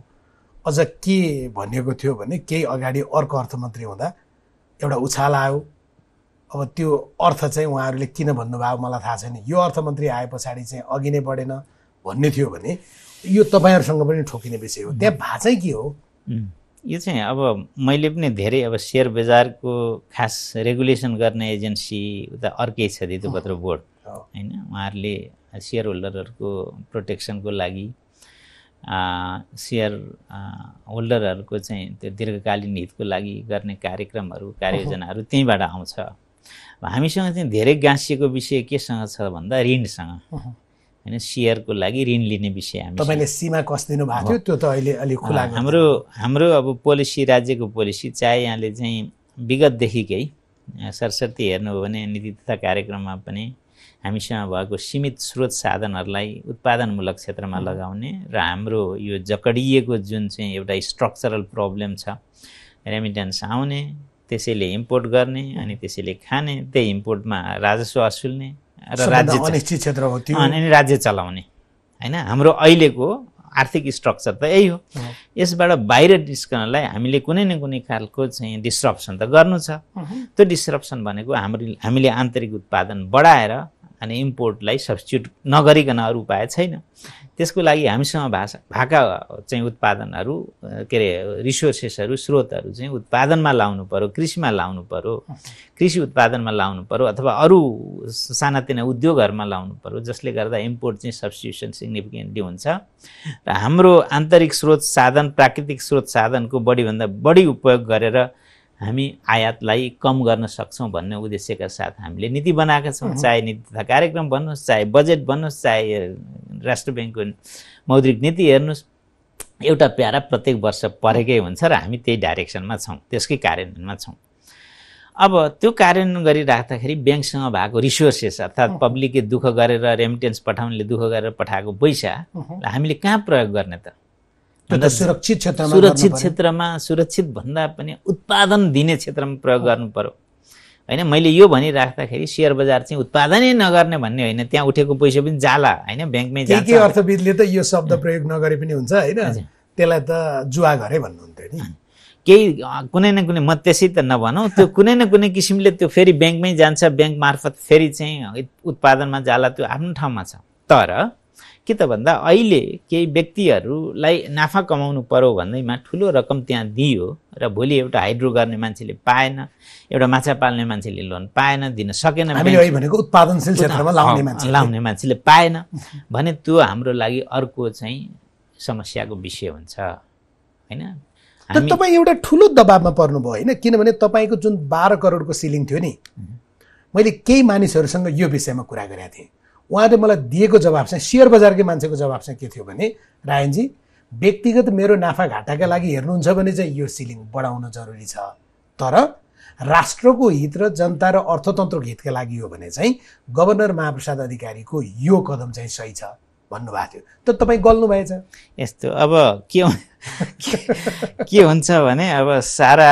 अझ के भनिएको थियो भने केही अगाडि अर्को अर्थमन्त्री हुँदा एउटा उछाल आयो। अब त्यो अर्थ चाहिँ उहाँहरूले किन भन्नुभयो मलाई थाहा छैन। यो अर्थमन्त्री आए पछाडि चाहिँ अघि नै बढेन भन्ने थियो भने यो तपाईँहरूसँग पनि ठोकिने विषय हो। त्यहाँ भा चाहिँ के हो? यो चाहिँ अब मैले पनि धेरै अब सेयर बजारको खास रेगुलेसन गर्ने एजेन्सी उता अर्कै छ धितोपत्र बोर्ड। होइन उहाँहरूले सेयर होल्डरहरूको प्रोटेक्सनको लागि सेयर होल्डरहरूको चाहिँ त्यो दीर्घकालीन हितको लागि गर्ने कार्यक्रमहरू कार्ययोजनाहरू त्यहीँबाट आउँछ। हामीसँग चाहिँ धेरै गाँसिएको विषय केसँग छ भन्दा ऋणसँग। होइन सेयरको लागि ऋण लिने विषय हामी तपाईँले सीमा कस्दिनु भएको थियो? त्यो त अहिले अलिक खुला हाम्रो हाम्रो अब पोलिसी राज्यको पोलिसी चाहे यहाँले चाहिँ विगतदेखिकै सरस्वती हेर्नुभयो भने नीति तथा कार्यक्रममा पनि हामीसँग भएको सीमित स्रोत साधनहरूलाई उत्पादनमूलक क्षेत्रमा लगाउने र हाम्रो यो जकडिएको जुन चाहिँ एउटा स्ट्रक्चरल प्रब्लम छ रेमिटेन्स आउने त्यसैले इम्पोर्ट गर्ने अनि त्यसैले खाने त्यही इम्पोर्टमा राजस्व असुल्ने र राज्य क्षेत्र हो त्यो। अनि राज्य चलाउने होइन? हाम्रो अहिलेको आर्थिक स्ट्रक्चर त यही हो। यसबाट बाहिर निस्कनलाई हामीले कुनै न कुनै खालको चाहिँ डिस्रप्सन त गर्नु छ। त्यो डिस्रप्सन भनेको हाम्रो हामीले आन्तरिक उत्पादन बढाएर अनि इम्पोर्टलाई सब्स्टिट्युट नगरिकन अरू उपाय छैन। त्यसको लागि हामीसँग भाषा भाका चाहिँ उत्पादनहरू के अरे रिसोर्सेसहरू स्रोतहरू चाहिँ उत्पादनमा लाउनु पऱ्यो कृषिमा लाउनु पऱ्यो कृषि उत्पादनमा लाउनु पऱ्यो अथवा अरू सानातिना उद्योगहरूमा लाउनु पऱ्यो जसले गर्दा इम्पोर्ट चाहिँ सब्स्टिट्युसन सिग्निफिकेन्टली हुन्छ। र हाम्रो आन्तरिक स्रोत साधन प्राकृतिक स्रोत साधनको बढीभन्दा बढी उपयोग गरेर हामी आयातलाई कम गर्न सक्छौँ भन्ने उद्देश्यका साथ हामीले नीति बनाएका छौँ चाहे नीति तथा कार्यक्रम भन्नुहोस् चाहे बजेट भन्नुहोस् चाहे राष्ट्र ब्याङ्कको मौद्रिक नीति हेर्नुहोस् एउटा प्यारा प्रत्येक वर्ष परेकै हुन्छ र हामी त्यही डाइरेक्सनमा छौँ त्यसकै कार्यान्वयनमा छौँ। अब त्यो कार्यान्वयन गरिराख्दाखेरि ब्याङ्कसँग भएको रिसोर्सेस अर्थात् पब्लिकले दुःख गरेर रेमिटेन्स पठाउनेले दुःख गरेर पठाएको पैसा हामीले कहाँ प्रयोग गर्ने त? सुरक्षित क्षेत्रमा सुरक्षित। क्षेत्रमा सुरक्षित भन्दा पनि उत्पादन दिने क्षेत्रमा प्रयोग गर्नु पर्यो होइन मैले यो भनिराख्दाखेरि सेयर बजार चाहिँ उत्पादनै नगर्ने भन्ने होइन। त्यहाँ उठेको पैसा पनि जाला होइन ब्याङ्कमै जान्छ। केही अर्थविदले त यो शब्द प्रयोग नगरे पनि हुन्छ होइन। त्यसलाई त जुवा घरे भन्नुहुन्थ्यो नि। केही कुनै न कुनै म त्यसै त नभनौँ। त्यो कुनै न कुनै किसिमले त्यो फेरि ब्याङ्कमै जान्छ। ब्याङ्क मार्फत फेरि चाहिँ उत्पादनमा जाला त्यो आफ्नो ठाउँमा छ। तर के त भन्दा अहिले केही व्यक्तिहरूलाई नाफा कमाउनु पर्यो भन्दैमा ठुलो रकम त्यहाँ दियो र भोलि एउटा हाइड्रो गर्ने मान्छेले पाएन एउटा माछा पाल्ने मान्छेले लोन पाएन दिन सकेन भनेको उत्पादनशील क्षेत्रमा लाउने अँ, मान्छे लाउने मान्छेले पाएन। भने त्यो हाम्रो लागि अर्को चाहिँ समस्याको विषय हुन्छ होइन? तपाईँ एउटा ठुलो दबाबमा पर्नुभयो होइन? किनभने तपाईँको जुन बाह्र करोडको सिलिङ थियो नि मैले केही मानिसहरूसँग यो विषयमा कुरा गरेका थिएँ। उहाँले मलाई दिएको जवाब चाहिँ सेयर बजारकै मान्छेको जवाब चाहिँ के थियो भने रायनजी व्यक्तिगत मेरो नाफा घाटाका लागि हेर्नुहुन्छ भने चाहिँ यो सिलिङ बढाउन जरुरी छ। तर राष्ट्रको हित र जनता र अर्थतन्त्रको हितका लागि हो भने चाहिँ गभर्नर महाप्रसाद अधिकारीको यो कदम चाहिँ सही छ भन्नुभएको थियो। त तपाईँ गल्नु भएछ। यस्तो अब के के हुन्छ भने अब सारा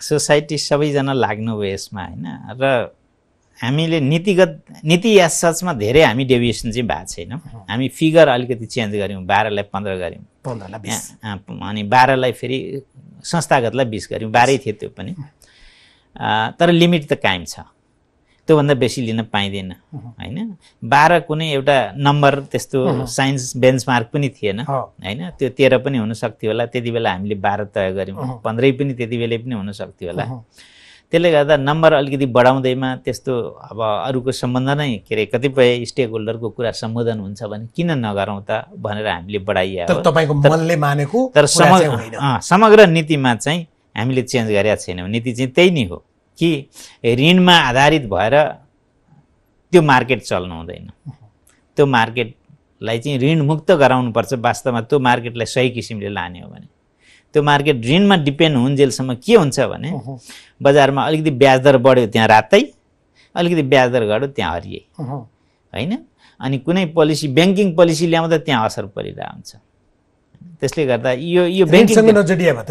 सोसाइटी सबैजना लाग्नुभयो यसमा होइन? र हामीले नीतिगत नीति या सचमा धेरै हामी डेभिएसन चाहिँ भएको छैनौँ। हामी फिगर अलिकति चेन्ज गऱ्यौँ बाह्रलाई पन्ध्र गऱ्यौँ। पन्ध्रलाई अनि बाह्रलाई फेरि संस्थागतलाई बिस गऱ्यौँ। बाह्रै थियो त्यो पनि। तर लिमिट त कायम छ। त्योभन्दा बेसी लिन पाइँदैन होइन? बाह्र कुनै एउटा नम्बर त्यस्तो साइन्स बेन्चमार्क पनि थिएन। होइन? त्यो तेह्र पनि हुनसक्थ्यो होला त्यति बेला हामीले बाह्र तय गऱ्यौँ। पन्ध्रै पनि त्यति बेलै पनि हुनसक्थ्यो होला। त्यसले गर्दा नम्बर अलिकति बढाउँदैमा त्यस्तो अब अरूको सम्बन्ध नै के अरे कतिपय स्टेक होल्डरको कुरा सम्बोधन हुन्छ भने किन नगरौँ त भनेर हामीले हो। तपाईँको मनले मानेको तर समग्र समग्र नीतिमा चाहिँ हामीले चेन्ज गरेका छैनौँ। नीति चाहिँ त्यही नै हो कि ऋणमा आधारित भएर त्यो मार्केट चल्नु हुँदैन। त्यो मार्केटलाई चाहिँ ऋणमुक्त गराउनुपर्छ। वास्तवमा त्यो मार्केटलाई सही किसिमले लाने हो भने। त्यो मार्केट ऋणमा डिपेन्ड हुन्जेलसम्म के हुन्छ भने बजारमा अलिकति ब्याज दर बढ्यो त्यहाँ रातै अलिकति ब्याज दर घट्यो त्यहाँ हरिए। होइन? अनि कुनै पोलिसी ब्याङ्किङ पोलिसी ल्याउँदा त्यहाँ असर परिरहेको हुन्छ। त्यसले गर्दा यो यो ब्याङ्किङ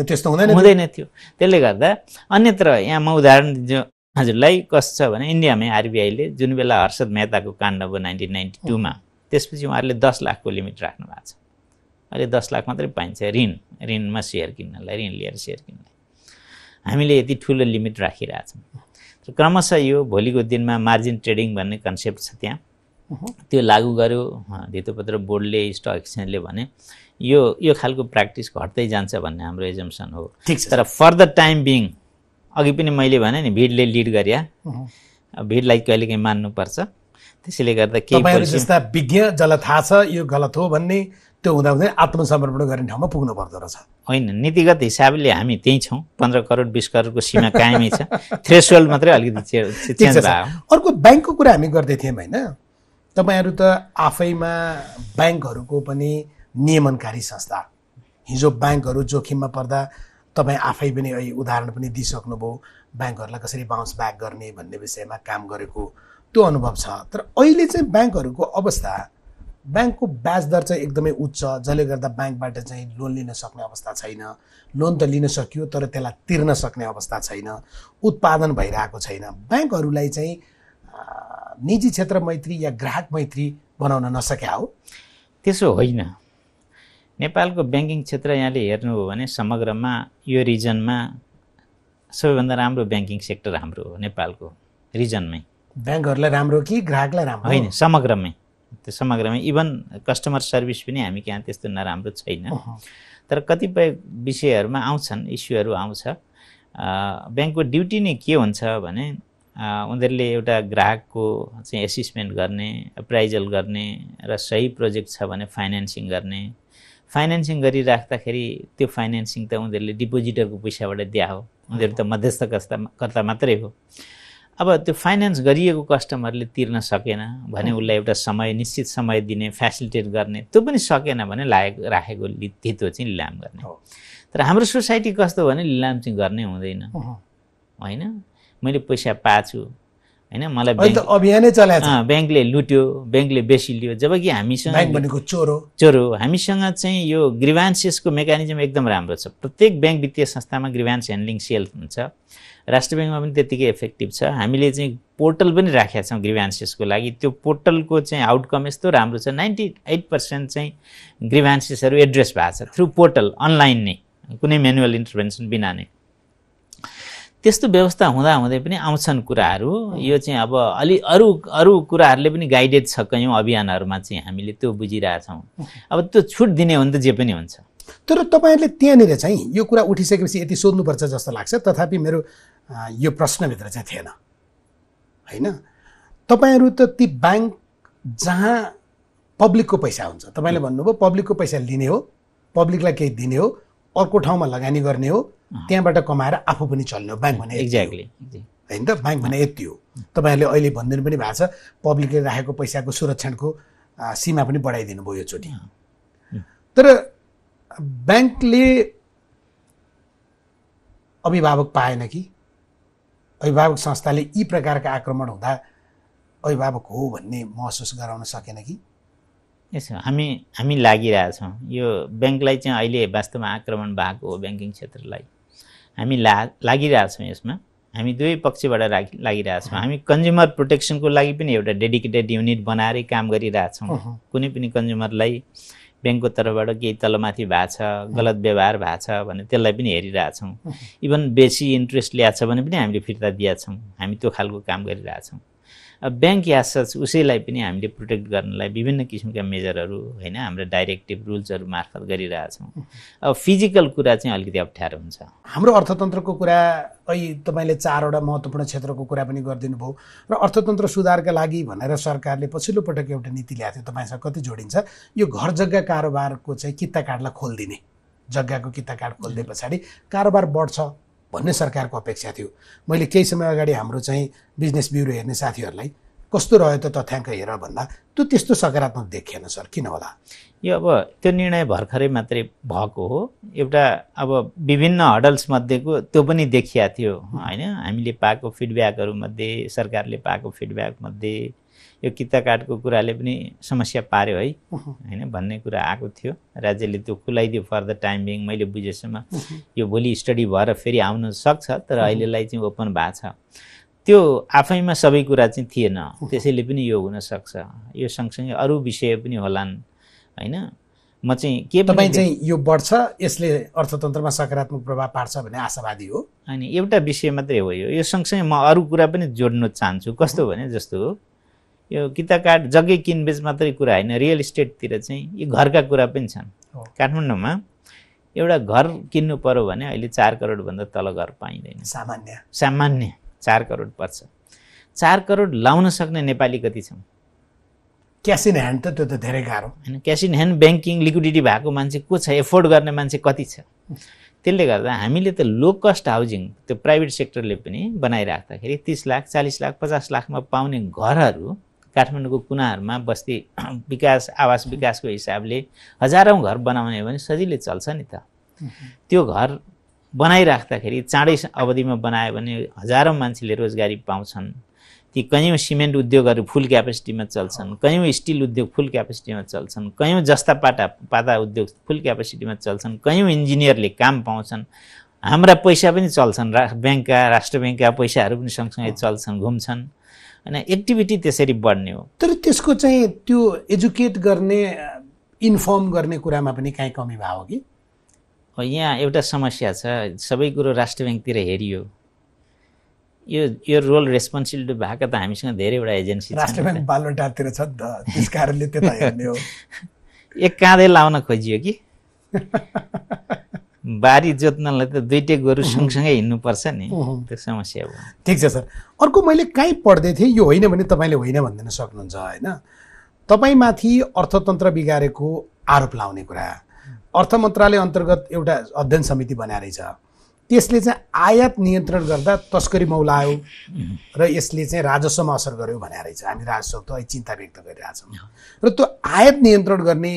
त्यस्तो हुँदैन। हुँदैन थियो। त्यसले गर्दा अन्यत्र यहाँ म उदाहरण दिन्छु। हजुरलाई कस्तो छ भने इन्डियामै आरबिआईले जुन बेला हर्षद मेहताको काण्ड भयो नाइन्टिन नाइन्टी टूमा त्यसपछि उहाँहरूले दस लाखको लिमिट राख्नु भएको छ। अहिले दस लाख मात्रै पाइन्छ ऋण ऋणमा सेयर किन्नलाई ऋण लिएर सेयर किन्नलाई। हामीले यति ठुलो लिमिट राखिरहेछौँ क्रमशः यो भोलिको दिनमा मार्जिन ट्रेडिङ भन्ने कन्सेप्ट छ त्यहाँ। त्यो लागू गर्यो। धितोपत्र बोर्डले स्टक एक्सचेन्जले भने। यो यो खालको प्र्याक्टिस घट्दै जान्छ भन्ने हाम्रो एजम्सन हो। ठिक छ। तर फर द टाइम बिङ अघि पनि मैले भने नि भिडले लिड। अब भिडलाई कहिलेकाहीँ मान्नुपर्छ। त्यसैले गर्दा केही जस्ता विज्ञ जसलाई थाहा छ यो गलत हो भन्ने त्यो हुँदा हुँदै आत्मसमर्पण गर्ने ठाउँमा पुग्नु पर्दो रहेछ। होइन नीतिगत हिसाबले हामी त्यहीँ छौँ पन्ध्र करोड बिस करोडको सीमा कायमै छ। थ्रेसोल्ड मात्रै अलिकति। अर्को ब्याङ्कको कुरा हामी गर्दै थियौँ होइन। तपाईँहरू त आफैमा ब्याङ्कहरूको पनि नियमनकारी संस्था। हिजो ब्याङ्कहरू जोखिममा पर्दा तपाईँ आफै पनि उदाहरण पनि दिइसक्नुभयो ब्याङ्कहरूलाई कसरी बााउन्स ब्याक गर्ने भन्ने विषयमा काम गरेको त्यो अनुभव छ। तर अहिले चाहिँ ब्याङ्कहरूको अवस्था ब्याङ्कको ब्याज दर चाहिँ एकदमै उच्च जसले गर्दा ब्याङ्कबाट चाहिँ लोन लिन सक्ने अवस्था छैन। लोन त लिन सकियो तर त्यसलाई तिर्न सक्ने अवस्था छैन। उत्पादन भइरहेको छैन। ब्याङ्कहरूलाई चाहिँ निजी क्षेत्र मैत्री या ग्राहक मैत्री बनाउन नसक्या हो। त्यसो होइन। नेपालको ब्याङ्किङ क्षेत्र यहाँले हेर्नु हो भने समग्रमा यो रिजनमा सबैभन्दा राम्रो ब्याङ्किङ सेक्टर हाम्रो हो नेपालको रिजनमै। ब्याङ्कहरूलाई राम्रो कि ग्राहकलाई राम्रो? होइन समग्रमै। त्यो समग्रमै इभन कस्टमर सर्भिस पनि हामी कहाँ त्यस्तो नराम्रो छैन। तर कतिपय विषयहरूमा आउँछन् इस्युहरू आउँछ। ब्याङ्कको ड्युटी नै के हुन्छ भने उनीहरूले एउटा ग्राहकको चाहिँ एसिसमेन्ट गर्ने अप्राइजल गर्ने र सही प्रोजेक्ट छ भने फाइनेन्सिङ गर्ने। फाइनेन्सिङ गरिराख्दाखेरि त्यो फाइनेन्सिङ त उनीहरूले डिपोजिटरको पैसाबाट दिया हो। उनीहरू त मध्यस्थकर्ता कर्ता मात्रै हो। अब त्यो फाइनेन्स गरिएको कस्टमरले तिर्न सकेन भने उसलाई एउटा समय निश्चित समय दिने फेसिलिटेट गर्ने त्यो पनि सकेन भने लागेको राखेको धितो चाहिँ लिलाम गर्ने। तर हाम्रो सोसाइटी कस्तो भने लिलाम चाहिँ गर्नै हुँदैन। होइन? मैले पैसा पाछु होइन? मलाई अभियानै चलाएको ब्याङ्कले लुट्यो ब्याङ्कले बेसी लियो जब कि हामीसँग भनेको चोरो। चोरो। हामीसँग चाहिँ यो ग्रिभान्सेसको मेकानिजम एकदम राम्रो छ। प्रत्येक ब्याङ्क वित्तीय संस्थामा ग्रिभान्स ह्यान्डलिङ सेल हुन्छ। राष्ट्र ब्याङ्कमा पनि त्यत्तिकै इफेक्टिभ छ। हामीले चाहिँ पोर्टल पनि राखेका छौँ ग्रिभान्सेसको लागि। त्यो पोर्टलको चाहिँ आउटकम यस्तो राम्रो छ। नाइन्टी एट पर्सेन्ट चाहिँ ग्रिभान्सेसहरू एड्रेस भएको छ। थ्रु पोर्टल अनलाइन नै। कुनै म्यानुअल इन्टरभेन्सन बिना नै। त्यस्तो व्यवस्था हुँदा हुँदै पनि आउँछन् कुराहरू। यो चाहिँ अब अलि अरू अरू कुराहरूले पनि गाइडेड छ कयौँ अभियानहरूमा चाहिँ हामीले त्यो बुझिरहेछौँ। अब त्यो छुट दिने हो भने त जे पनि हुन्छ। तर तपाईँहरूले त्यहाँनिर चाहिँ यो कुरा उठिसकेपछि यति सोध्नुपर्छ जस्तो लाग्छ। तथापि मेरो यो प्रश्नभित्र चाहिँ थिएन। होइन? तपाईँहरू त ती ब्याङ्क जहाँ पब्लिकको पैसा हुन्छ तपाईँले भन्नुभयो पब्लिकको पैसा लिने हो पब्लिकलाई केही दिने हो अर्को ठाउँमा लगानी गर्ने हो त्यहाँबाट कमाएर आफू पनि चल्ने हो। ब्याङ्क भने। एक्ज्याक्टली होइन त? ब्याङ्क भने यति हो। तपाईँहरूले अहिले भनिदिनु पनि भएको छ पब्लिकले राखेको पैसाको सुरक्षणको सीमा पनि बढाइदिनु भयो योचोटि तर ब्याङ्कले अभिभावक पाएन कि? अभिभावक संस्थाले यी प्रकारका आक्रमण हुँदा अभिभावक हो भन्ने महसुस गराउन सकेन कि? यसो हामी हामी लागिरहेछौँ। यो ब्याङ्कलाई चाहिँ अहिले वास्तवमा आक्रमण भएको हो ब्याङ्किङ क्षेत्रलाई। हामी ला लागिरहेछौँ यसमा। हामी दुवै पक्षबाट लागि लागिरहेछौँ। हामी कन्ज्युमर प्रोटेक्सनको लागि पनि एउटा डेडिकेटेड युनिट बनाएरै काम गरिरहेछौँ। कुनै पनि कन्ज्युमरलाई ब्याङ्कको तर्फबाट केही तलमाथि भएको छ गलत व्यवहार भएको छ भने त्यसलाई पनि हेरिरहेछौँ। इभन बेसी इन्ट्रेस्ट ल्याएको छ भने पनि हामीले फिर्ता दिएछौँ। हामी त्यो खालको काम गरिरहेछौँ। ब्याङ्क या सच उसैलाई पनि हामीले प्रोटेक्ट गर्नलाई विभिन्न किसिमका मेजरहरू होइन हाम्रो डाइरेक्टिभ रुल्सहरू मार्फत गरिरहेछौँ। अब फिजिकल कुरा चाहिँ अलिकति अप्ठ्यारो हुन्छ। हाम्रो अर्थतन्त्रको कुरा अहिले तपाईँले चारवटा महत्त्वपूर्ण क्षेत्रको कुरा पनि गरिदिनु भयो। र अर्थतन्त्र सुधारका लागि भनेर सरकारले पछिल्लो पटक एउटा नीति ल्याएको थियो तपाईँसँग कति जोडिन्छ। यो घर जग्गा कारोबारको चाहिँ किता कार्डलाई खोलिदिने। जग्गाको किता कार्ड खोलिदिए पछाडि कारोबार बढ्छ। भन्ने सरकारको अपेक्षा थियो। मैले केही समय अगाडि हाम्रो चाहिँ बिजनेस ब्युरो हेर्ने साथीहरूलाई कस्तो रह्यो त तथ्याङ्क हेर भन्दा त्यो त्यस्तो सकारात्मक देखिएन सर किन होला? यो अब त्यो निर्णय भर्खरै मात्रै भएको हो। एउटा अब विभिन्न हडल्स मध्येको त्यो पनि देखिया थियो होइन? हामीले पाएको फिडब्याकहरूमध्ये सरकारले पाएको फिडब्याकमध्ये यो किता कार्डको कुराले पनि समस्या पार्यो है। होइन भन्ने कुरा आएको थियो। राज्यले त्यो खुलाइदियो फर द टाइम बिङ मैले बुझेसम्म यो भोलि स्टडी भएर फेरि आउन सक्छ तर अहिलेलाई चाहिँ ओपन भएको छ। त्यो आफैमा सबै कुरा चाहिँ थिएन। त्यसैले पनि यो हुनसक्छ। यो सँगसँगै अरू विषय पनि होलान्। होइन म चाहिँ के तपाईँ चाहिँ यो बढ्छ यसले अर्थतन्त्रमा सकारात्मक प्रभाव पार्छ भन्ने आशावादी हो। अनि एउटा विषय मात्रै हो यो। यो सँगसँगै म अरू कुरा पनि जोड्न चाहन्छु। कस्तो भने जस्तो हो यो किता कार्ड जग्गै किनबेच मात्रै कुरा होइन रियल इस्टेटतिर चाहिँ यो घरका कुरा पनि छन्। काठमाडौँमा एउटा घर किन्नु पऱ्यो भने अहिले चार करोडभन्दा तल घर पाइँदैन। सामान्य। सामान्य चार करोड पर्छ। चार करोड लाउन सक्ने नेपाली कति छौँ क्यास इन ह्यान्ड त त्यो त धेरै गाह्रो। होइन cash in hand banking liquidity भएको मान्छे को छ एफोर्ड गर्ने मान्छे कति छ? त्यसले गर्दा हामीले त लो कस्ट हाउजिङ त्यो प्राइभेट सेक्टरले पनि बनाइराख्दाखेरि तिस लाख चालिस लाख पचास लाखमा पाउने घरहरू काठमाडौँको कुनाहरूमा बस्ती विकास आवास विकासको हिसाबले हजारौँ घर बनाउने हो भने सजिलै चल्छ नि त। त्यो घर बनाइराख्दाखेरि चाँडै अवधिमा बनायो भने हजारौँ मान्छेले रोजगारी पाउँछन्। ती कयौँ सिमेन्ट उद्योगहरू फुल क्यापेसिटीमा चल्छन् कयौँ स्टिल उद्योग फुल क्यापेसिटीमा चल्छन् कयौँ जस्ता पाटा पाता उद्योग फुल क्यापेसिटीमा चल्छन् कयौँ इन्जिनियरले काम पाउँछन् हाम्रा पैसा पनि चल्छन् रा ब्याङ्कका राष्ट्र ब्याङ्कका पैसाहरू पनि सँगसँगै चल्छन् घुम्छन्। होइन एक्टिभिटी त्यसरी बढ्ने हो। तर त्यसको चाहिँ त्यो एजुकेट गर्ने इन्फर्म गर्ने कुरामा पनि काहीँ कमी भयो हो कि यहाँ एउटा समस्या छ। सबै कुरो राष्ट्र ब्याङ्कतिर हेरियो। यो यो रोल रेस्पोन्सिबिलिटी भएको त हामीसँग धेरैवटा एजेन्सी राष्ट्र ब्याङ्क बालुवाटारतिर छ नि त त्यस कारणले त्यता हेर्ने हो। एक काँधे लाउन खोजियो कि? बारी जोत्नलाई त दुइटै गोरु सँगसँगै हिँड्नुपर्छ नि। त्यो समस्या हो। ठिक छ सर। अर्को मैले कहीँ पढ्दै थिएँ यो होइन भने तपाईँले होइन भनिदिन सक्नुहुन्छ होइन? तपाईँमाथि अर्थतन्त्र बिगारेको आरोप लाउने कुरा। अर्थ मन्त्रालय अन्तर्गत एउटा अध्ययन समिति बनाएर छ। त्यसले चाहिँ आयात नियन्त्रण गर्दा तस्करी मौलायो र यसले चाहिँ राजस्वमा असर गर्यो भनेर हामी राजस्वको अहिले चिन्ता व्यक्त गरिरहेछौँ। र त्यो आयात नियन्त्रण गर्ने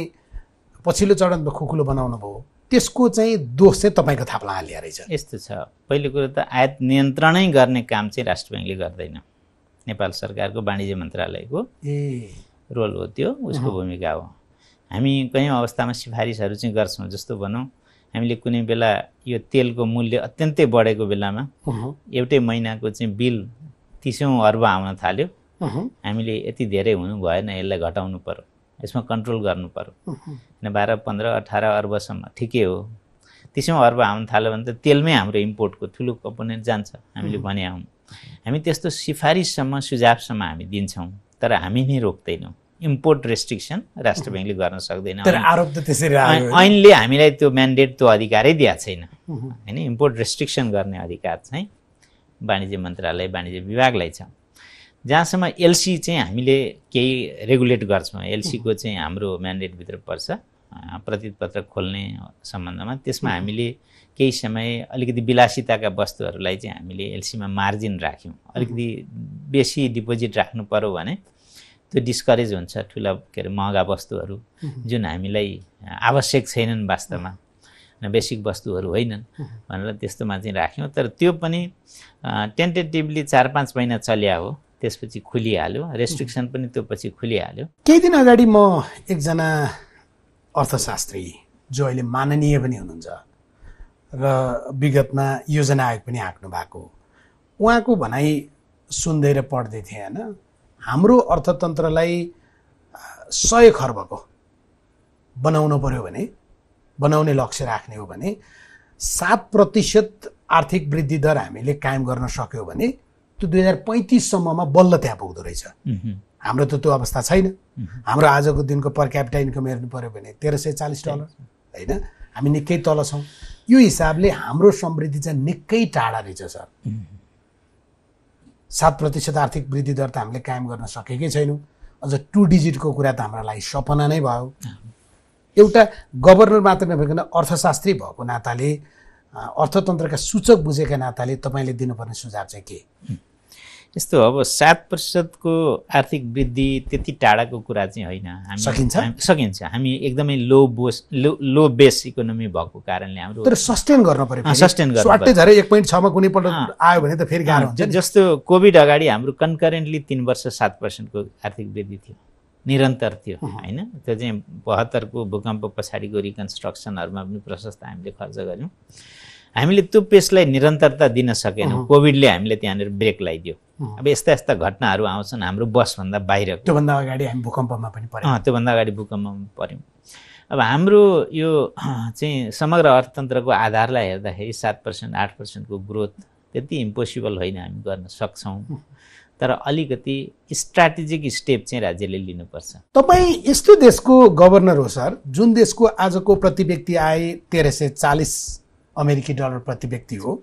पछिल्लो चरणमा खुकुलो बनाउनु भयो त्यसको चाहिँ दोष चाहिँ तपाईँको थाप्ला हालिया रहेछ। यस्तो छ। पहिलो कुरो त आयात नियन्त्रणै गर्ने काम चाहिँ राष्ट्र ब्याङ्कले गर्दैन। नेपाल सरकारको वाणिज्य मन्त्रालयको रोल हो त्यो उसको भूमिका हो। हामी कयौँ अवस्थामा सिफारिसहरू चाहिँ गर्छौँ जस्तो भनौँ हामीले कुनै बेला यो तेलको मूल्य अत्यन्तै बढेको बेलामा एउटै महिनाको चाहिँ बिल तिसौँ अर्ब आउन थाल्यो। हामीले यति धेरै हुनु भएन यसलाई घटाउनु पर्यो यसमा कन्ट्रोल गर्नु पर्यो। होइन बाह्र पन्ध्र अठार अर्बसम्म? ठिकै हो। तिसौँ अर्ब आउनु थाल्यो भने त तेलमै हाम्रो इम्पोर्टको ठुलो कम्पोनेन्ट जान्छ हामीले भने हौँ हामी त्यस्तो सिफारिससम्म सुझावसम्म हामी दिन्छौँ तर हामी नै रोक्दैनौँ। इम्पोर्ट रेस्ट्रिक्सन राष्ट्र ब्याङ्कले गर्न सक्दैन। तर आरोप त त्यसरी ऐनले हामीलाई त्यो म्यान्डेट त्यो अधिकारै दिएको छैन। होइन इम्पोर्ट रेस्ट्रिक्सन गर्ने अधिकार चाहिँ वाणिज्य मन्त्रालय वाणिज्य विभागलाई छ। जहाँसम्म एलसी चाहिँ हामीले केही रेगुलेट गर्छौँ एलसीको चाहिँ हाम्रो म्यान्डेटभित्र पर्छ। प्रतिपत्र खोल्ने सम्बन्धमा। त्यसमा हामीले केही समय अलिकति विलासिताका वस्तुहरूलाई चाहिँ हामीले एलसीमा मार्जिन राख्यौँ। अलिकति बेसी डिपोजिट राख्नु पऱ्यो भने त्यो डिस्करेज हुन्छ ठुला के अरे महँगा वस्तुहरू जुन हामीलाई आवश्यक छैनन् वास्तवमा बेसिक वस्तुहरू होइनन् भनेर त्यस्तोमा चाहिँ राख्यौँ। तर त्यो पनि टेन्टेटिभली चार पाँच महिना चल्या हो त्यसपछि खुलिहाल्यो। रेस्ट्रिक्सन पनि त्यो पछि खुलिहाल्यो। केही दिन अगाडि म एकजना अर्थशास्त्री जो अहिले माननीय पनि हुनुहुन्छ र विगतमा योजना आयोग पनि हाँक्नु भएको। उहाँको भनाइ सुन्दै र पढ्दै थिएँ होइन। हाम्रो अर्थतन्त्रलाई सय खर्बको बनाउनु पऱ्यो भने बनाउने लक्ष्य राख्ने हो भने सात प्रतिशत आर्थिक वृद्धि दर हामीले कायम गर्न सक्यौँ भने त्यो दुई हजार पैँतिससम्ममा बल्ल त्यहाँ पुग्दो रहेछ। हाम्रो त त्यो अवस्था छैन। हाम्रो आजको दिनको पर क्यापिटा इन्कम हेर्नु पऱ्यो भने तेह्र सय चालिस डलर। होइन? हामी निकै तल छौँ। यो हिसाबले हाम्रो समृद्धि चाहिँ निकै टाढा रहेछ सर। सात प्रतिशत आर्थिक वृद्धि दर त हामीले कायम गर्न सकेकै छैनौँ। अझ टु डिजिटको कुरा त हाम्रो लागि सपना नै भयो। एउटा गभर्नर मात्र नभइकन अर्थशास्त्री भएको नाताले अर्थतन्त्रका सूचक बुझेका नाताले तपाईँले दिनुपर्ने सुझाव चाहिँ के? यस्तो अब सात प्रतिशतको आर्थिक वृद्धि त्यति टाढाको कुरा चाहिँ होइन हामी सकिन्छ? हामी- सकिन्छ हामी एकदमै low base low low base economy भएको कारणले हाम्रो तर सस्टेन गर्न अँ, sustain गर्नु पर्यो। एक पोइन्ट छमा कुनै पल्ट। आयो भने त फेरि गाह्रो हुन्छ। जस्तो कोभिड अगाडि हाम्रो कन्करेन्टली तिन वर्ष सात पर्सेन्टको आर्थिक वृद्धि थियो निरन्तर थियो होइन त्यो चाहिँ बहत्तरको भूकम्प पछाडिको रिकन्स्ट्रक्सनहरूमा पनि प्रशस्त हामीले खर्च गऱ्यौँ हामीले त्यो पेसलाई निरन्तरता दिन सकेनौँ। कोभिडले हामीले त्यहाँनिर ब्रेक लगाइदियो। अब यस्ता यस्ता घटनाहरू आउँछन् हाम्रो बसभन्दा बाहिरको त्योभन्दा अगाडि हामी भूकम्पमा पनि पऱ्यौँ। अँ त्योभन्दा अगाडि भूकम्पमा पऱ्यौँ। अब हाम्रो यो चाहिँ समग्र अर्थतन्त्रको आधारलाई हेर्दाखेरि सात पर्सेन्ट आठ पर्सेन्टको ग्रोथ त्यति इम्पोसिबल होइन हामी गर्न सक्छौँ। तर अलिकति स्ट्राटेजिक स्टेप चाहिँ राज्यले लिनुपर्छ। तपाईँ यस्तो देशको गभर्नर हो सर जुन देशको आजको प्रति व्यक्ति आय तेह्र सय चालिस अमेरिकी डलर प्रति व्यक्ति हो।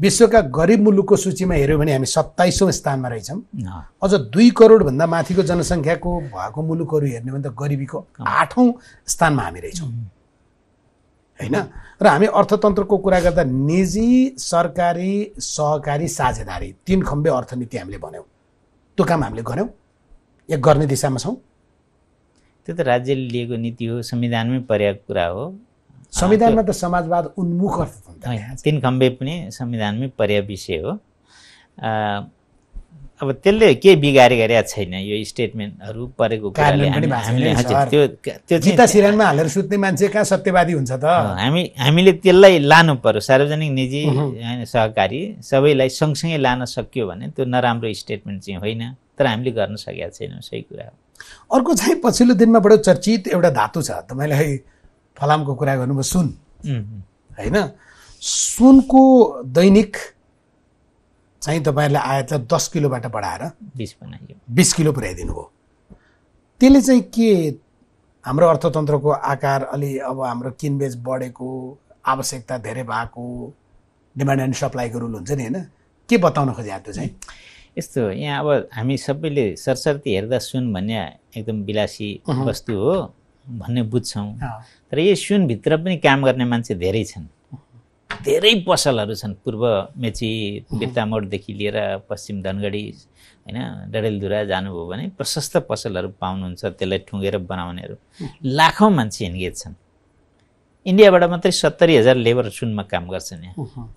विश्वका गरिब मुलुकको सूचीमा हेऱ्यौँ भने हामी सत्ताइसौँ स्थानमा रहेछौँ। अझ दुई करोडभन्दा माथिको जनसङ्ख्याको भएको मुलुकहरू हेर्ने भने त गरिबीको आठौँ स्थानमा हामी रहेछौँ। होइन? र हामी अर्थतन्त्रको कुरा गर्दा निजी सरकारी सहकारी साझेदारी तिन खम्बे अर्थनीति हामीले भन्यौँ। त्यो काम हामीले गऱ्यौँ। या गर्ने दिशामा छौँ। त्यो त राज्यले लिएको नीति हो संविधानमै परेको कुरा हो। संविधानमा त समाजवाद उन्मुख तिन खम्बे पनि संविधानमै पर्या विषय हो अब त्यसले केही बिगारे गरेका छैन यो स्टेटमेन्टहरू परेको हामीले। त्यो त्यो सिरानमा हालेर सुत्ने मान्छे कहाँ सत्यवादी हुन्छ त? हामी हामीले त्यसलाई लानु पर्यो। सार्वजनिक निजी सहकारी सबैलाई सँगसँगै लान सकियो भने त्यो नराम्रो स्टेटमेन्ट चाहिँ होइन। तर हामीले गर्न सकेका छैनौँ सही कुरा हो। अर्को चाहिँ पछिल्लो दिनमा बडो चर्चित एउटा धातु छ। तपाईँलाई फलामको कुरा गर्नुभयो सुन। होइन? सुनको दैनिक चाहिँ तपाईँहरूले आयातलाई दस किलोबाट बढाएर बिस बनाइयो। बिस किलो पुर्याइदिनु भयो। त्यसले चाहिँ के हाम्रो अर्थतन्त्रको आकार अलि अब हाम्रो किनबेच बढेको आवश्यकता धेरै भएको डिमान्ड एन्ड सप्लाईको रुल हुन्छ नि होइन? के बताउन खोजे त्यो चाहिँ? यस्तो यहाँ अब हामी सबैले सरसर्ती हेर्दा सुन भन्ने एकदम विलासी वस्तु हो। भन्ने बुझ्छौँ। तर यो सुनभित्र पनि काम गर्ने मान्छे धेरै छन्। धेरै पसलहरू छन्। पूर्व मेची बिर्तामोडदेखि लिएर पश्चिम धनगढी होइन डडेलधुरा जानुभयो भने प्रशस्त पसलहरू पाउनुहुन्छ त्यसलाई ठुँगेर बनाउनेहरू। लाखौँ मान्छे इन्गेज छन्। इन्डियाबाट मात्रै सत्तरी हजार लेबर सुनमा काम गर्छन् यहाँ।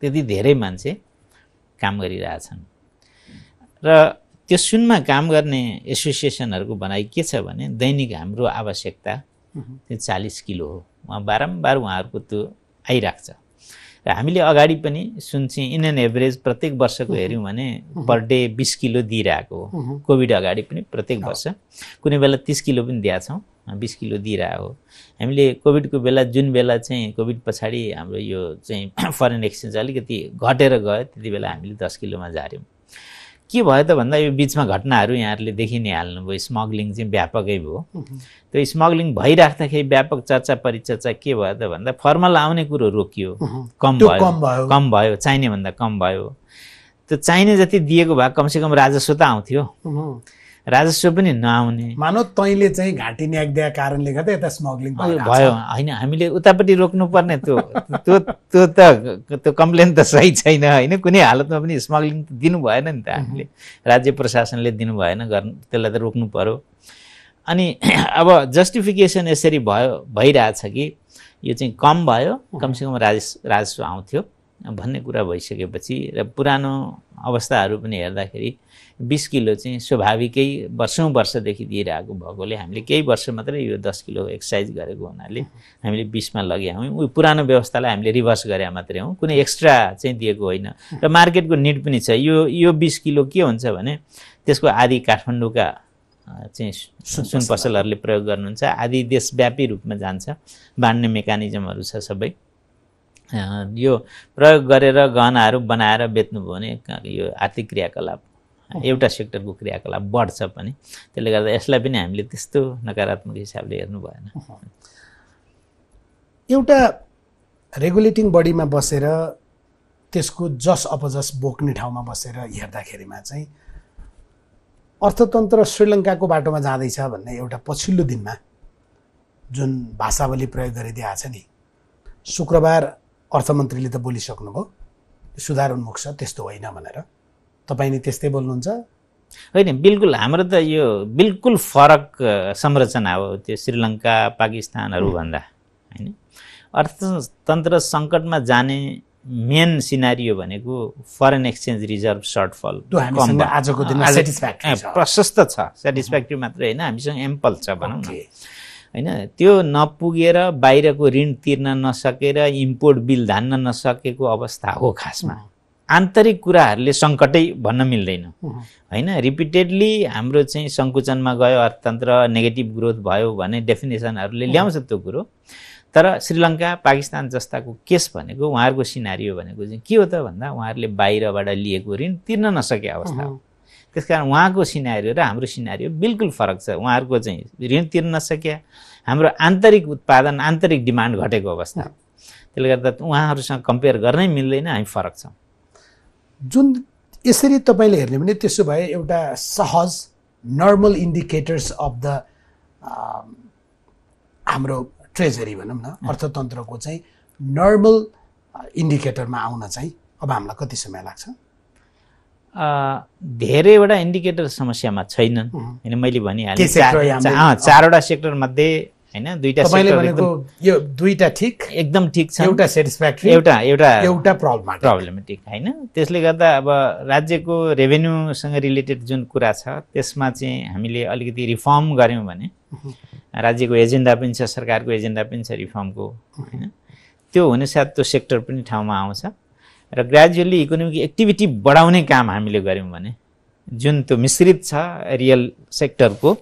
त्यति धेरै मान्छे काम गरिरहेछन्। र त्यो सुनमा काम गर्ने एसोसिएसनहरूको भनाइ के छ भने दैनिक हाम्रो आवश्यकता त्यो चालिस किलो हो। उहाँ बारम्बार उहाँहरूको त्यो आइरहेको छ र हामीले अगाडि पनि सुन चाहिँ इन एन एभरेज प्रत्येक वर्षको हेऱ्यौँ भने पर डे बिस किलो दिइरहेको हो। कोभिड अगाडि पनि प्रत्येक वर्ष। कुनै बेला तिस किलो पनि दिएका छौँ बिस किलो दिइरहेको हो। हामीले कोभिडको बेला जुन बेला चाहिँ कोभिड पछाडि हाम्रो यो चाहिँ फरेन एक्सचेन्ज अलिकति घटेर गयो त्यति बेला हामीले दस किलोमा झाऱ्यौँ। के भयो त भन्दा यो बिचमा घटनाहरू यहाँहरूले देखि नै हाल्नुभयो स्मग्लिङ चाहिँ व्यापकै भयो। त्यो स्मग्लिङ भइराख्दाखेरि व्यापक चर्चा परिचर्चा के भयो त भन्दा फर्मल आउने कुरो रोकियो। कम त्यो भयो। कम भयो। कम भयो। चाहिने भन्दा कम भयो। त्यो चाहिने जति दिएको भए कमसेकम राजस्व त आउँथ्यो। राजस्व पनि नआउने। मानव तैँले चाहिँ घाँटी न्याग्दिया कारणले गर्दा यता स्मग्लिङ भयो। होइन हामीले उतापट्टि रोक्नुपर्ने त्यो त्यो त्यो त त्यो कम्प्लेन त सही छैन। होइन कुनै हालतमा पनि स्मग्लिङ त दिनु भएन नि त हामीले। राज्य प्रशासनले दिनु भएन गर्नु त्यसलाई त रोक्नु पर्यो। अनि अब जस्टिफिकेसन यसरी भयो भइरहेछ कि यो चाहिँ कम भयो। कमसेकम राजस् राजस्व आउँथ्यो। भन्ने कुरा भइसकेपछि र पुरानो अवस्थाहरू पनि हेर्दाखेरि बिस किलो चाहिँ स्वाभाविकै वर्षौँ वर्षदेखि दिइरहेको भएकोले हामीले केही वर्ष मात्रै यो दस किलो एक्सर्साइज गरेको हुनाले हामीले बिसमा लग्यौँ उयो पुरानो व्यवस्थालाई हामीले रिभर्स गरे मात्रै हौँ। कुनै एक्स्ट्रा चाहिँ दिएको होइन। र मार्केटको निड पनि छ। यो यो बिस किलो के हुन्छ भने त्यसको आदि काठमाडौँका चाहिँ सुन पसलहरूले प्रयोग गर्नुहुन्छ। आदि देशव्यापी रूपमा जान्छ। बाँड्ने मेकानिजमहरू छ सबै। यो प्रयोग गरेर गहनाहरू बनाएर बेच्नुभयो भने यो आर्थिक क्रियाकलाप एउटा सेक्टरको क्रियाकलाप बढ्छ पनि। त्यसले गर्दा यसलाई पनि हामीले त्यस्तो नकारात्मक हिसाबले हेर्नु भएन। एउटा रेगुलेटिङ बडीमा बसेर त्यसको जस अपजस बोक्ने ठाउँमा बसेर हेर्दाखेरिमा चाहिँ अर्थतन्त्र श्रीलङ्काको बाटोमा जाँदैछ भन्ने एउटा पछिल्लो दिनमा जुन भाषावली प्रयोग गरिदिएको छ नि शुक्रबार अर्थमन्त्रीले त बोलिसक्नुभयो सुधार उन्मुख छ त्यस्तो होइन भनेर। तपाईँ नि त्यस्तै बोल्नुहुन्छ? होइन बिल्कुल हाम्रो त यो बिल्कुल फरक संरचना हो त्यो श्रीलङ्का पाकिस्तानहरू भन्दा होइन? अर्थतन्त्र सङ्कटमा जाने मेन सिनारियो भनेको फरेन एक्सचेन्ज रिजर्भ सर्टफल। आजको दिनमा। प्रशस्त छ। सेटिस्फ्याक्ट्री मात्रै होइन हामीसँग एम्पल छ भनौँ न। होइन त्यो नपुगेर बाहिरको ऋण तिर्न नसकेर इम्पोर्ट बिल धान्न नसकेको अवस्था हो खासमा। आन्तरिक कुराहरूले सङ्कटै भन्न मिल्दैन। होइन रिपिटेडली हाम्रो चाहिँ सङ्कुचनमा गयो अर्थतन्त्र नेगेटिभ ग्रोथ भयो भने डेफिनेसनहरूले ल्याउँछ त्यो कुरो। तर श्रीलङ्का पाकिस्तान जस्ताको केस भनेको उहाँहरूको सिनारियो भनेको चाहिँ के हो त भन्दा उहाँहरूले बाहिरबाट लिएको ऋण तिर्न नसके अवस्था हो। त्यसकारण उहाँको सिनारियो र हाम्रो सिनारियो बिल्कुल फरक छ। उहाँहरूको चाहिँ ऋण तिर्न नसक्या हाम्रो आन्तरिक उत्पादन आन्तरिक डिमान्ड घटेको अवस्था। त्यसले गर्दा उहाँहरूसँग कम्पेयर गर्नै मिल्दैन हामी फरक छौँ। जुन यसरी तपाईँले हेर्ने भने त्यसो भए एउटा सहज नर्मल इन्डिकेटर्स अफ द हाम्रो ट्रेजरी भनौँ न अर्थतन्त्रको चाहिँ नर्मल इन्डिकेटरमा आउन चाहिँ अब हामीलाई कति समय लाग्छ? धेरैवटा इन्डिकेटर समस्यामा छैनन्। होइन मैले भनिहालेँ चारवटा सेक्टर मध्ये होइन? भनेको एकदम यो दुईटा ठिक एकदम ठिक छ एउटा सेटिस्फ्याक्ट्री एउटा एउटा एउटा प्रब्लम प्रब्लमेटिक होइन? त्यसले गर्दा अब राज्यको रेभेन्यूसँग रिलेटेड जुन कुरा छ त्यसमा चाहिँ हामीले अलिकति रिफर्म गऱ्यौँ भने राज्यको एजेन्डा पनि छ सरकारको एजेन्डा पनि छ रिफर्मको होइन? त्यो हुनेसाथ त्यो सेक्टर पनि ठाउँमा आउँछ। र ग्रेजुअली इकोनोमिक एक्टिभिटी बढाउने काम हामीले गऱ्यौँ भने जुन त्यो मिश्रित छ रियल सेक्टरको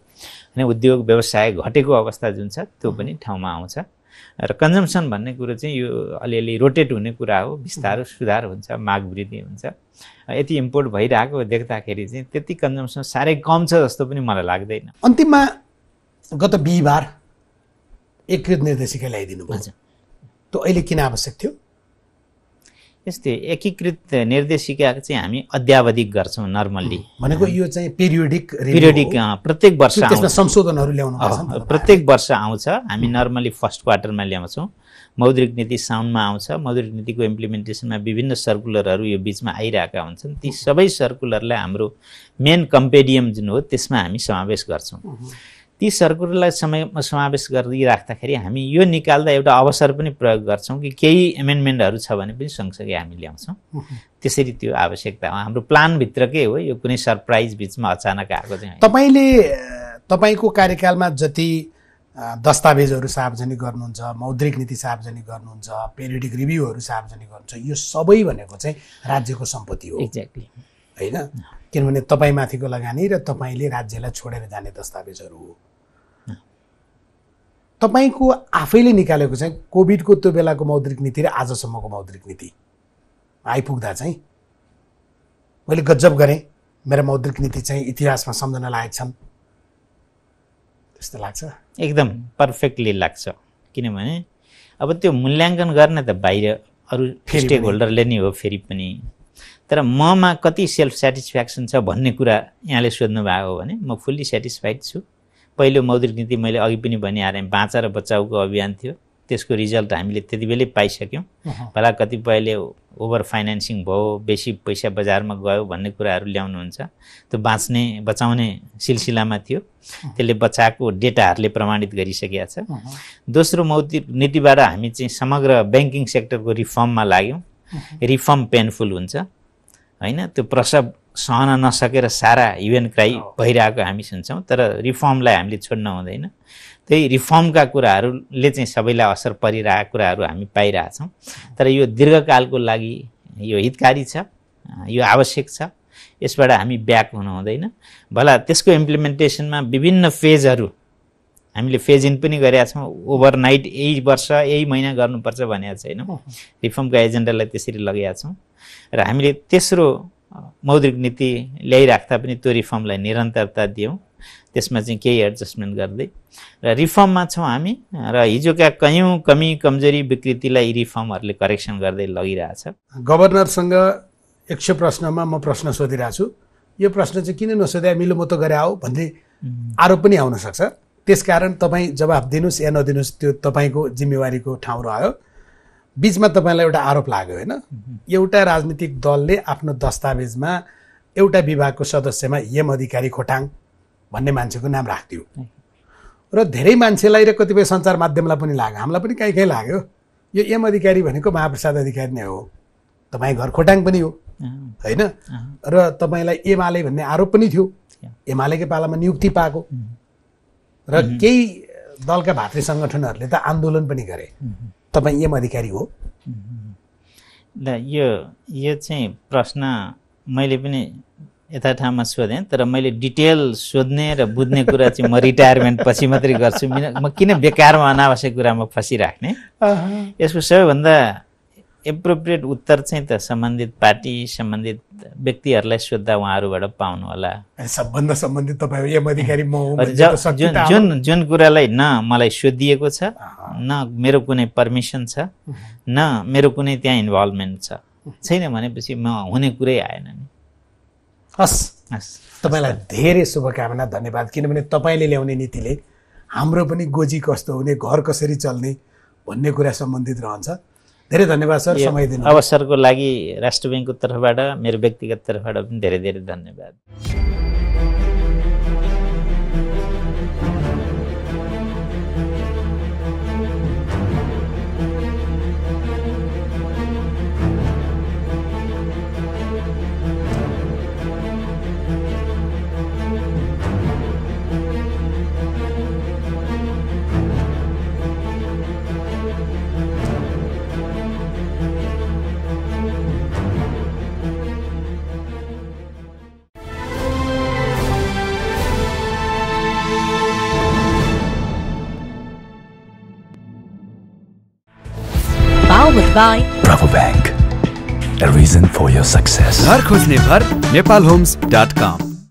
होइन उद्योग व्यवसाय घटेको अवस्था जुन छ त्यो पनि ठाउँमा आउँछ। र कन्जम्सन भन्ने कुरो चाहिँ यो अलिअलि रोटेट हुने कुरा हो। बिस्तारो सुधार हुन्छ माग वृद्धि हुन्छ। यति इम्पोर्ट भइरहेको देख्दाखेरि चाहिँ त्यति कन्जम्सन साह्रै कम छ जस्तो पनि मलाई लाग्दैन। अन्तिममा गत बिहिबार एकीकृत निर्देशिका ल्याइदिनु हजुर। त्यो अहिले किन आवश्यक थियो? यस्तै एकीकृत निर्देशिका चाहिँ हामी अध्यावधिक गर्छौँ नर्मल्ली। भनेको यो चाहिँ पिरियोडिक पिरियडिक प्रत्येक वर्ष संशोधनहरू ल्याउनु प्रत्येक वर्ष आउँछ। हामी नर्मली फर्स्ट क्वार्टरमा ल्याउँछौँ। मौद्रिक नीति साउन्डमा आउँछ। मौद्रिक नीतिको इम्प्लिमेन्टेसनमा विभिन्न सर्कुलरहरू यो बिचमा आइरहेका हुन्छन्। ती सबै सर्कुलरलाई हाम्रो मेन कम्पेडियम जुन हो त्यसमा हामी समावेश गर्छौँ। ती सर्कुलरलाई समय समावेश गरिराख्दाखेरि हामी यो निकाल्दा एउटा अवसर पनि प्रयोग गर्छौँ कि केही एमेन्डमेन्टहरू छ भने पनि सँगसँगै हामी ल्याउँछौँ। त्यसरी त्यो आवश्यकता हो। हाम्रो प्लानभित्रकै हो। यो कुनै सरप्राइज बिचमा अचानक आएको चाहिँ। तपाईँले तपाईँको कार्यकालमा जति दस्तावेजहरू सार्वजनिक गर्नुहुन्छ मौद्रिक नीति सार्वजनिक गर्नुहुन्छ पेरियोडिक रिभ्यूहरू सार्वजनिक गर्नुहुन्छ यो सबै भनेको चाहिँ राज्यको सम्पत्ति हो। एक्ज्याक्टली होइन? किनभने तपाईँमाथिको लगानी र तपाईँले राज्यलाई छोडेर जाने दस्तावेजहरू हो। तपाईँको आफैले निकालेको चाहिँ कोभिडको त्यो बेलाको मौद्रिक नीति र आजसम्मको मौद्रिक नीति। आइपुग्दा चाहिँ मैले गजब गरेँ। मेरो मौद्रिक नीति चाहिँ इतिहासमा सम्झन लायक छन्। त्यस्तो लाग्छ? एकदम पर्फेक्टली लाग्छ। किनभने अब त्यो मूल्याङ्कन गर्ने त बाहिर अरू स्टेक होल्डरले नै हो फेरि पनि। तर ममा कति सेल्फ सेटिस्फ्याक्सन छ भन्ने कुरा यहाँले सोध्नु भएको हो भने म फुल्ली सेटिस्फाइड छु। पहिलो मौद्रिक नीति मैले अघि पनि भनिहालेँ बाँचा र बचाउको अभियान थियो। त्यसको रिजल्ट हामीले त्यति बेलै पाइसक्यौँ। भला कतिपयले ओभर फाइनेन्सिङ भयो बेसी पैसा बजारमा गयो भन्ने कुराहरू ल्याउनुहुन्छ। त्यो बाँच्ने बचाउने सिलसिलामा थियो। त्यसले बचाएको डेटाहरूले प्रमाणित गरिसकेका छ। दोस्रो मौद्रिक नीतिबाट हामी चाहिँ समग्र ब्याङ्किङ सेक्टरको रिफर्ममा लाग्यौँ। रिफर्म पेनफुल हुन्छ। होइन? त्यो प्रसव सहन नसकेर सारा युएन क्राई भइरहेको हामी सुन्छौँ तर रिफर्मलाई हामीले छोड्न हुँदैन। त्यही रिफर्मका कुराहरूले चाहिँ सबैलाई असर परिरहेका कुराहरू हामी पाइरहेछौँ। तर यो दीर्घकालको लागि यो हितकारी छ यो आवश्यक छ यसबाट हामी ब्याक हुनु हुँदैन। भला त्यसको इम्प्लिमेन्टेसनमा विभिन्न फेजहरू हामीले फेज इन पनि गरेका छौँ। ओभरनाइट यही वर्ष यही महिना गर्नुपर्छ भनेको छैनौँ रिफर्मको एजेन्डालाई त्यसरी लगेका छौँ। र हामीले तेस्रो मौद्रिक नीति ल्याइराख्दा पनि त्यो रिफर्मलाई निरन्तरता दियौँ। त्यसमा चाहिँ केही एडजस्टमेन्ट गर्दै। र रिफर्ममा छौँ हामी र हिजोका कैयौँ कमी कमजोरी विकृतिलाई यी रिफर्महरूले करेक्सन गर्दै लगिरहेछ। गभर्नरसँग एक सय प्रश्नमा म प्रश्न सोधिरहेको छु यो प्रश्न चाहिँ किन नसोध्या मिलो म त गरे आऊ भन्ने आरोप पनि आउन सक्छ। त्यसकारण तपाईँ जवाब दिनुहोस् या नदिनुहोस् त्यो तपाईँको जिम्मेवारीको ठाउँ रह्यो बिचमा तपाईँलाई एउटा आरोप लाग्यो होइन? एउटा राजनीतिक दलले आफ्नो दस्तावेजमा एउटा विभागको सदस्यमा यम अधिकारी खोटाङ भन्ने मान्छेको नाम राखिदियो। र धेरै मान्छेलाई र कतिपय सञ्चार माध्यमलाई पनि लाग्यो। हामीलाई पनि कहीँ कहीँ लाग्यो। यो एम अधिकारी भनेको महाप्रसाद अधिकारी नै हो। तपाईँ घर खोटाङ पनि हो होइन? र तपाईँलाई एमाले भन्ने आरोप पनि थियो। एमालेकै पालामा नियुक्ति पाएको। र केही दलका भातृ सङ्गठनहरूले त आन्दोलन पनि गरे। तपाईँ एम अधिकारी हो? ल यो यो चाहिँ प्रश्न मैले पनि यथा ठाउँमा सोधेँ तर मैले डिटेल सोध्ने र बुझ्ने कुरा चाहिँ म रिटायरमेन्ट पछि मात्रै गर्छु। म किन बेकारमा अनावश्यक कुरामा फसिराख्ने? यसको सबैभन्दा एप्रोप्रिएट उत्तर चाहिँ त सम्बन्धित पार्टी सम्बन्धित व्यक्तिहरूलाई सोद्धा उहाँहरूबाट पाउनु होला। सबभन्दा सम्बन्धित तपाईँ एम अधिकारी म जुन जुन जुन कुरालाई न मलाई सोधिएको छ न मेरो कुनै पर्मिसन छ न मेरो कुनै त्यहाँ इन्भल्भमेन्ट छ छैन भनेपछि म हुने कुरै आएन नि। हस्। हस्। तपाईँलाई धेरै शुभकामना धन्यवाद। किनभने तपाईँले ल्याउने नीतिले हाम्रो पनि गोजी कस्तो हुने घर कसरी चल्ने भन्ने कुरा सम्बन्धित रहन्छ। धेरै धन्यवाद सर। समय दिनु अवसरको लागि राष्ट्र ब्याङ्कको तर्फबाट मेरो व्यक्तिगत तर्फबाट पनि धेरै धेरै धन्यवाद। By Bravo Bank. A reason for your success. घर खोजने पर नेपाल होम्स डट कम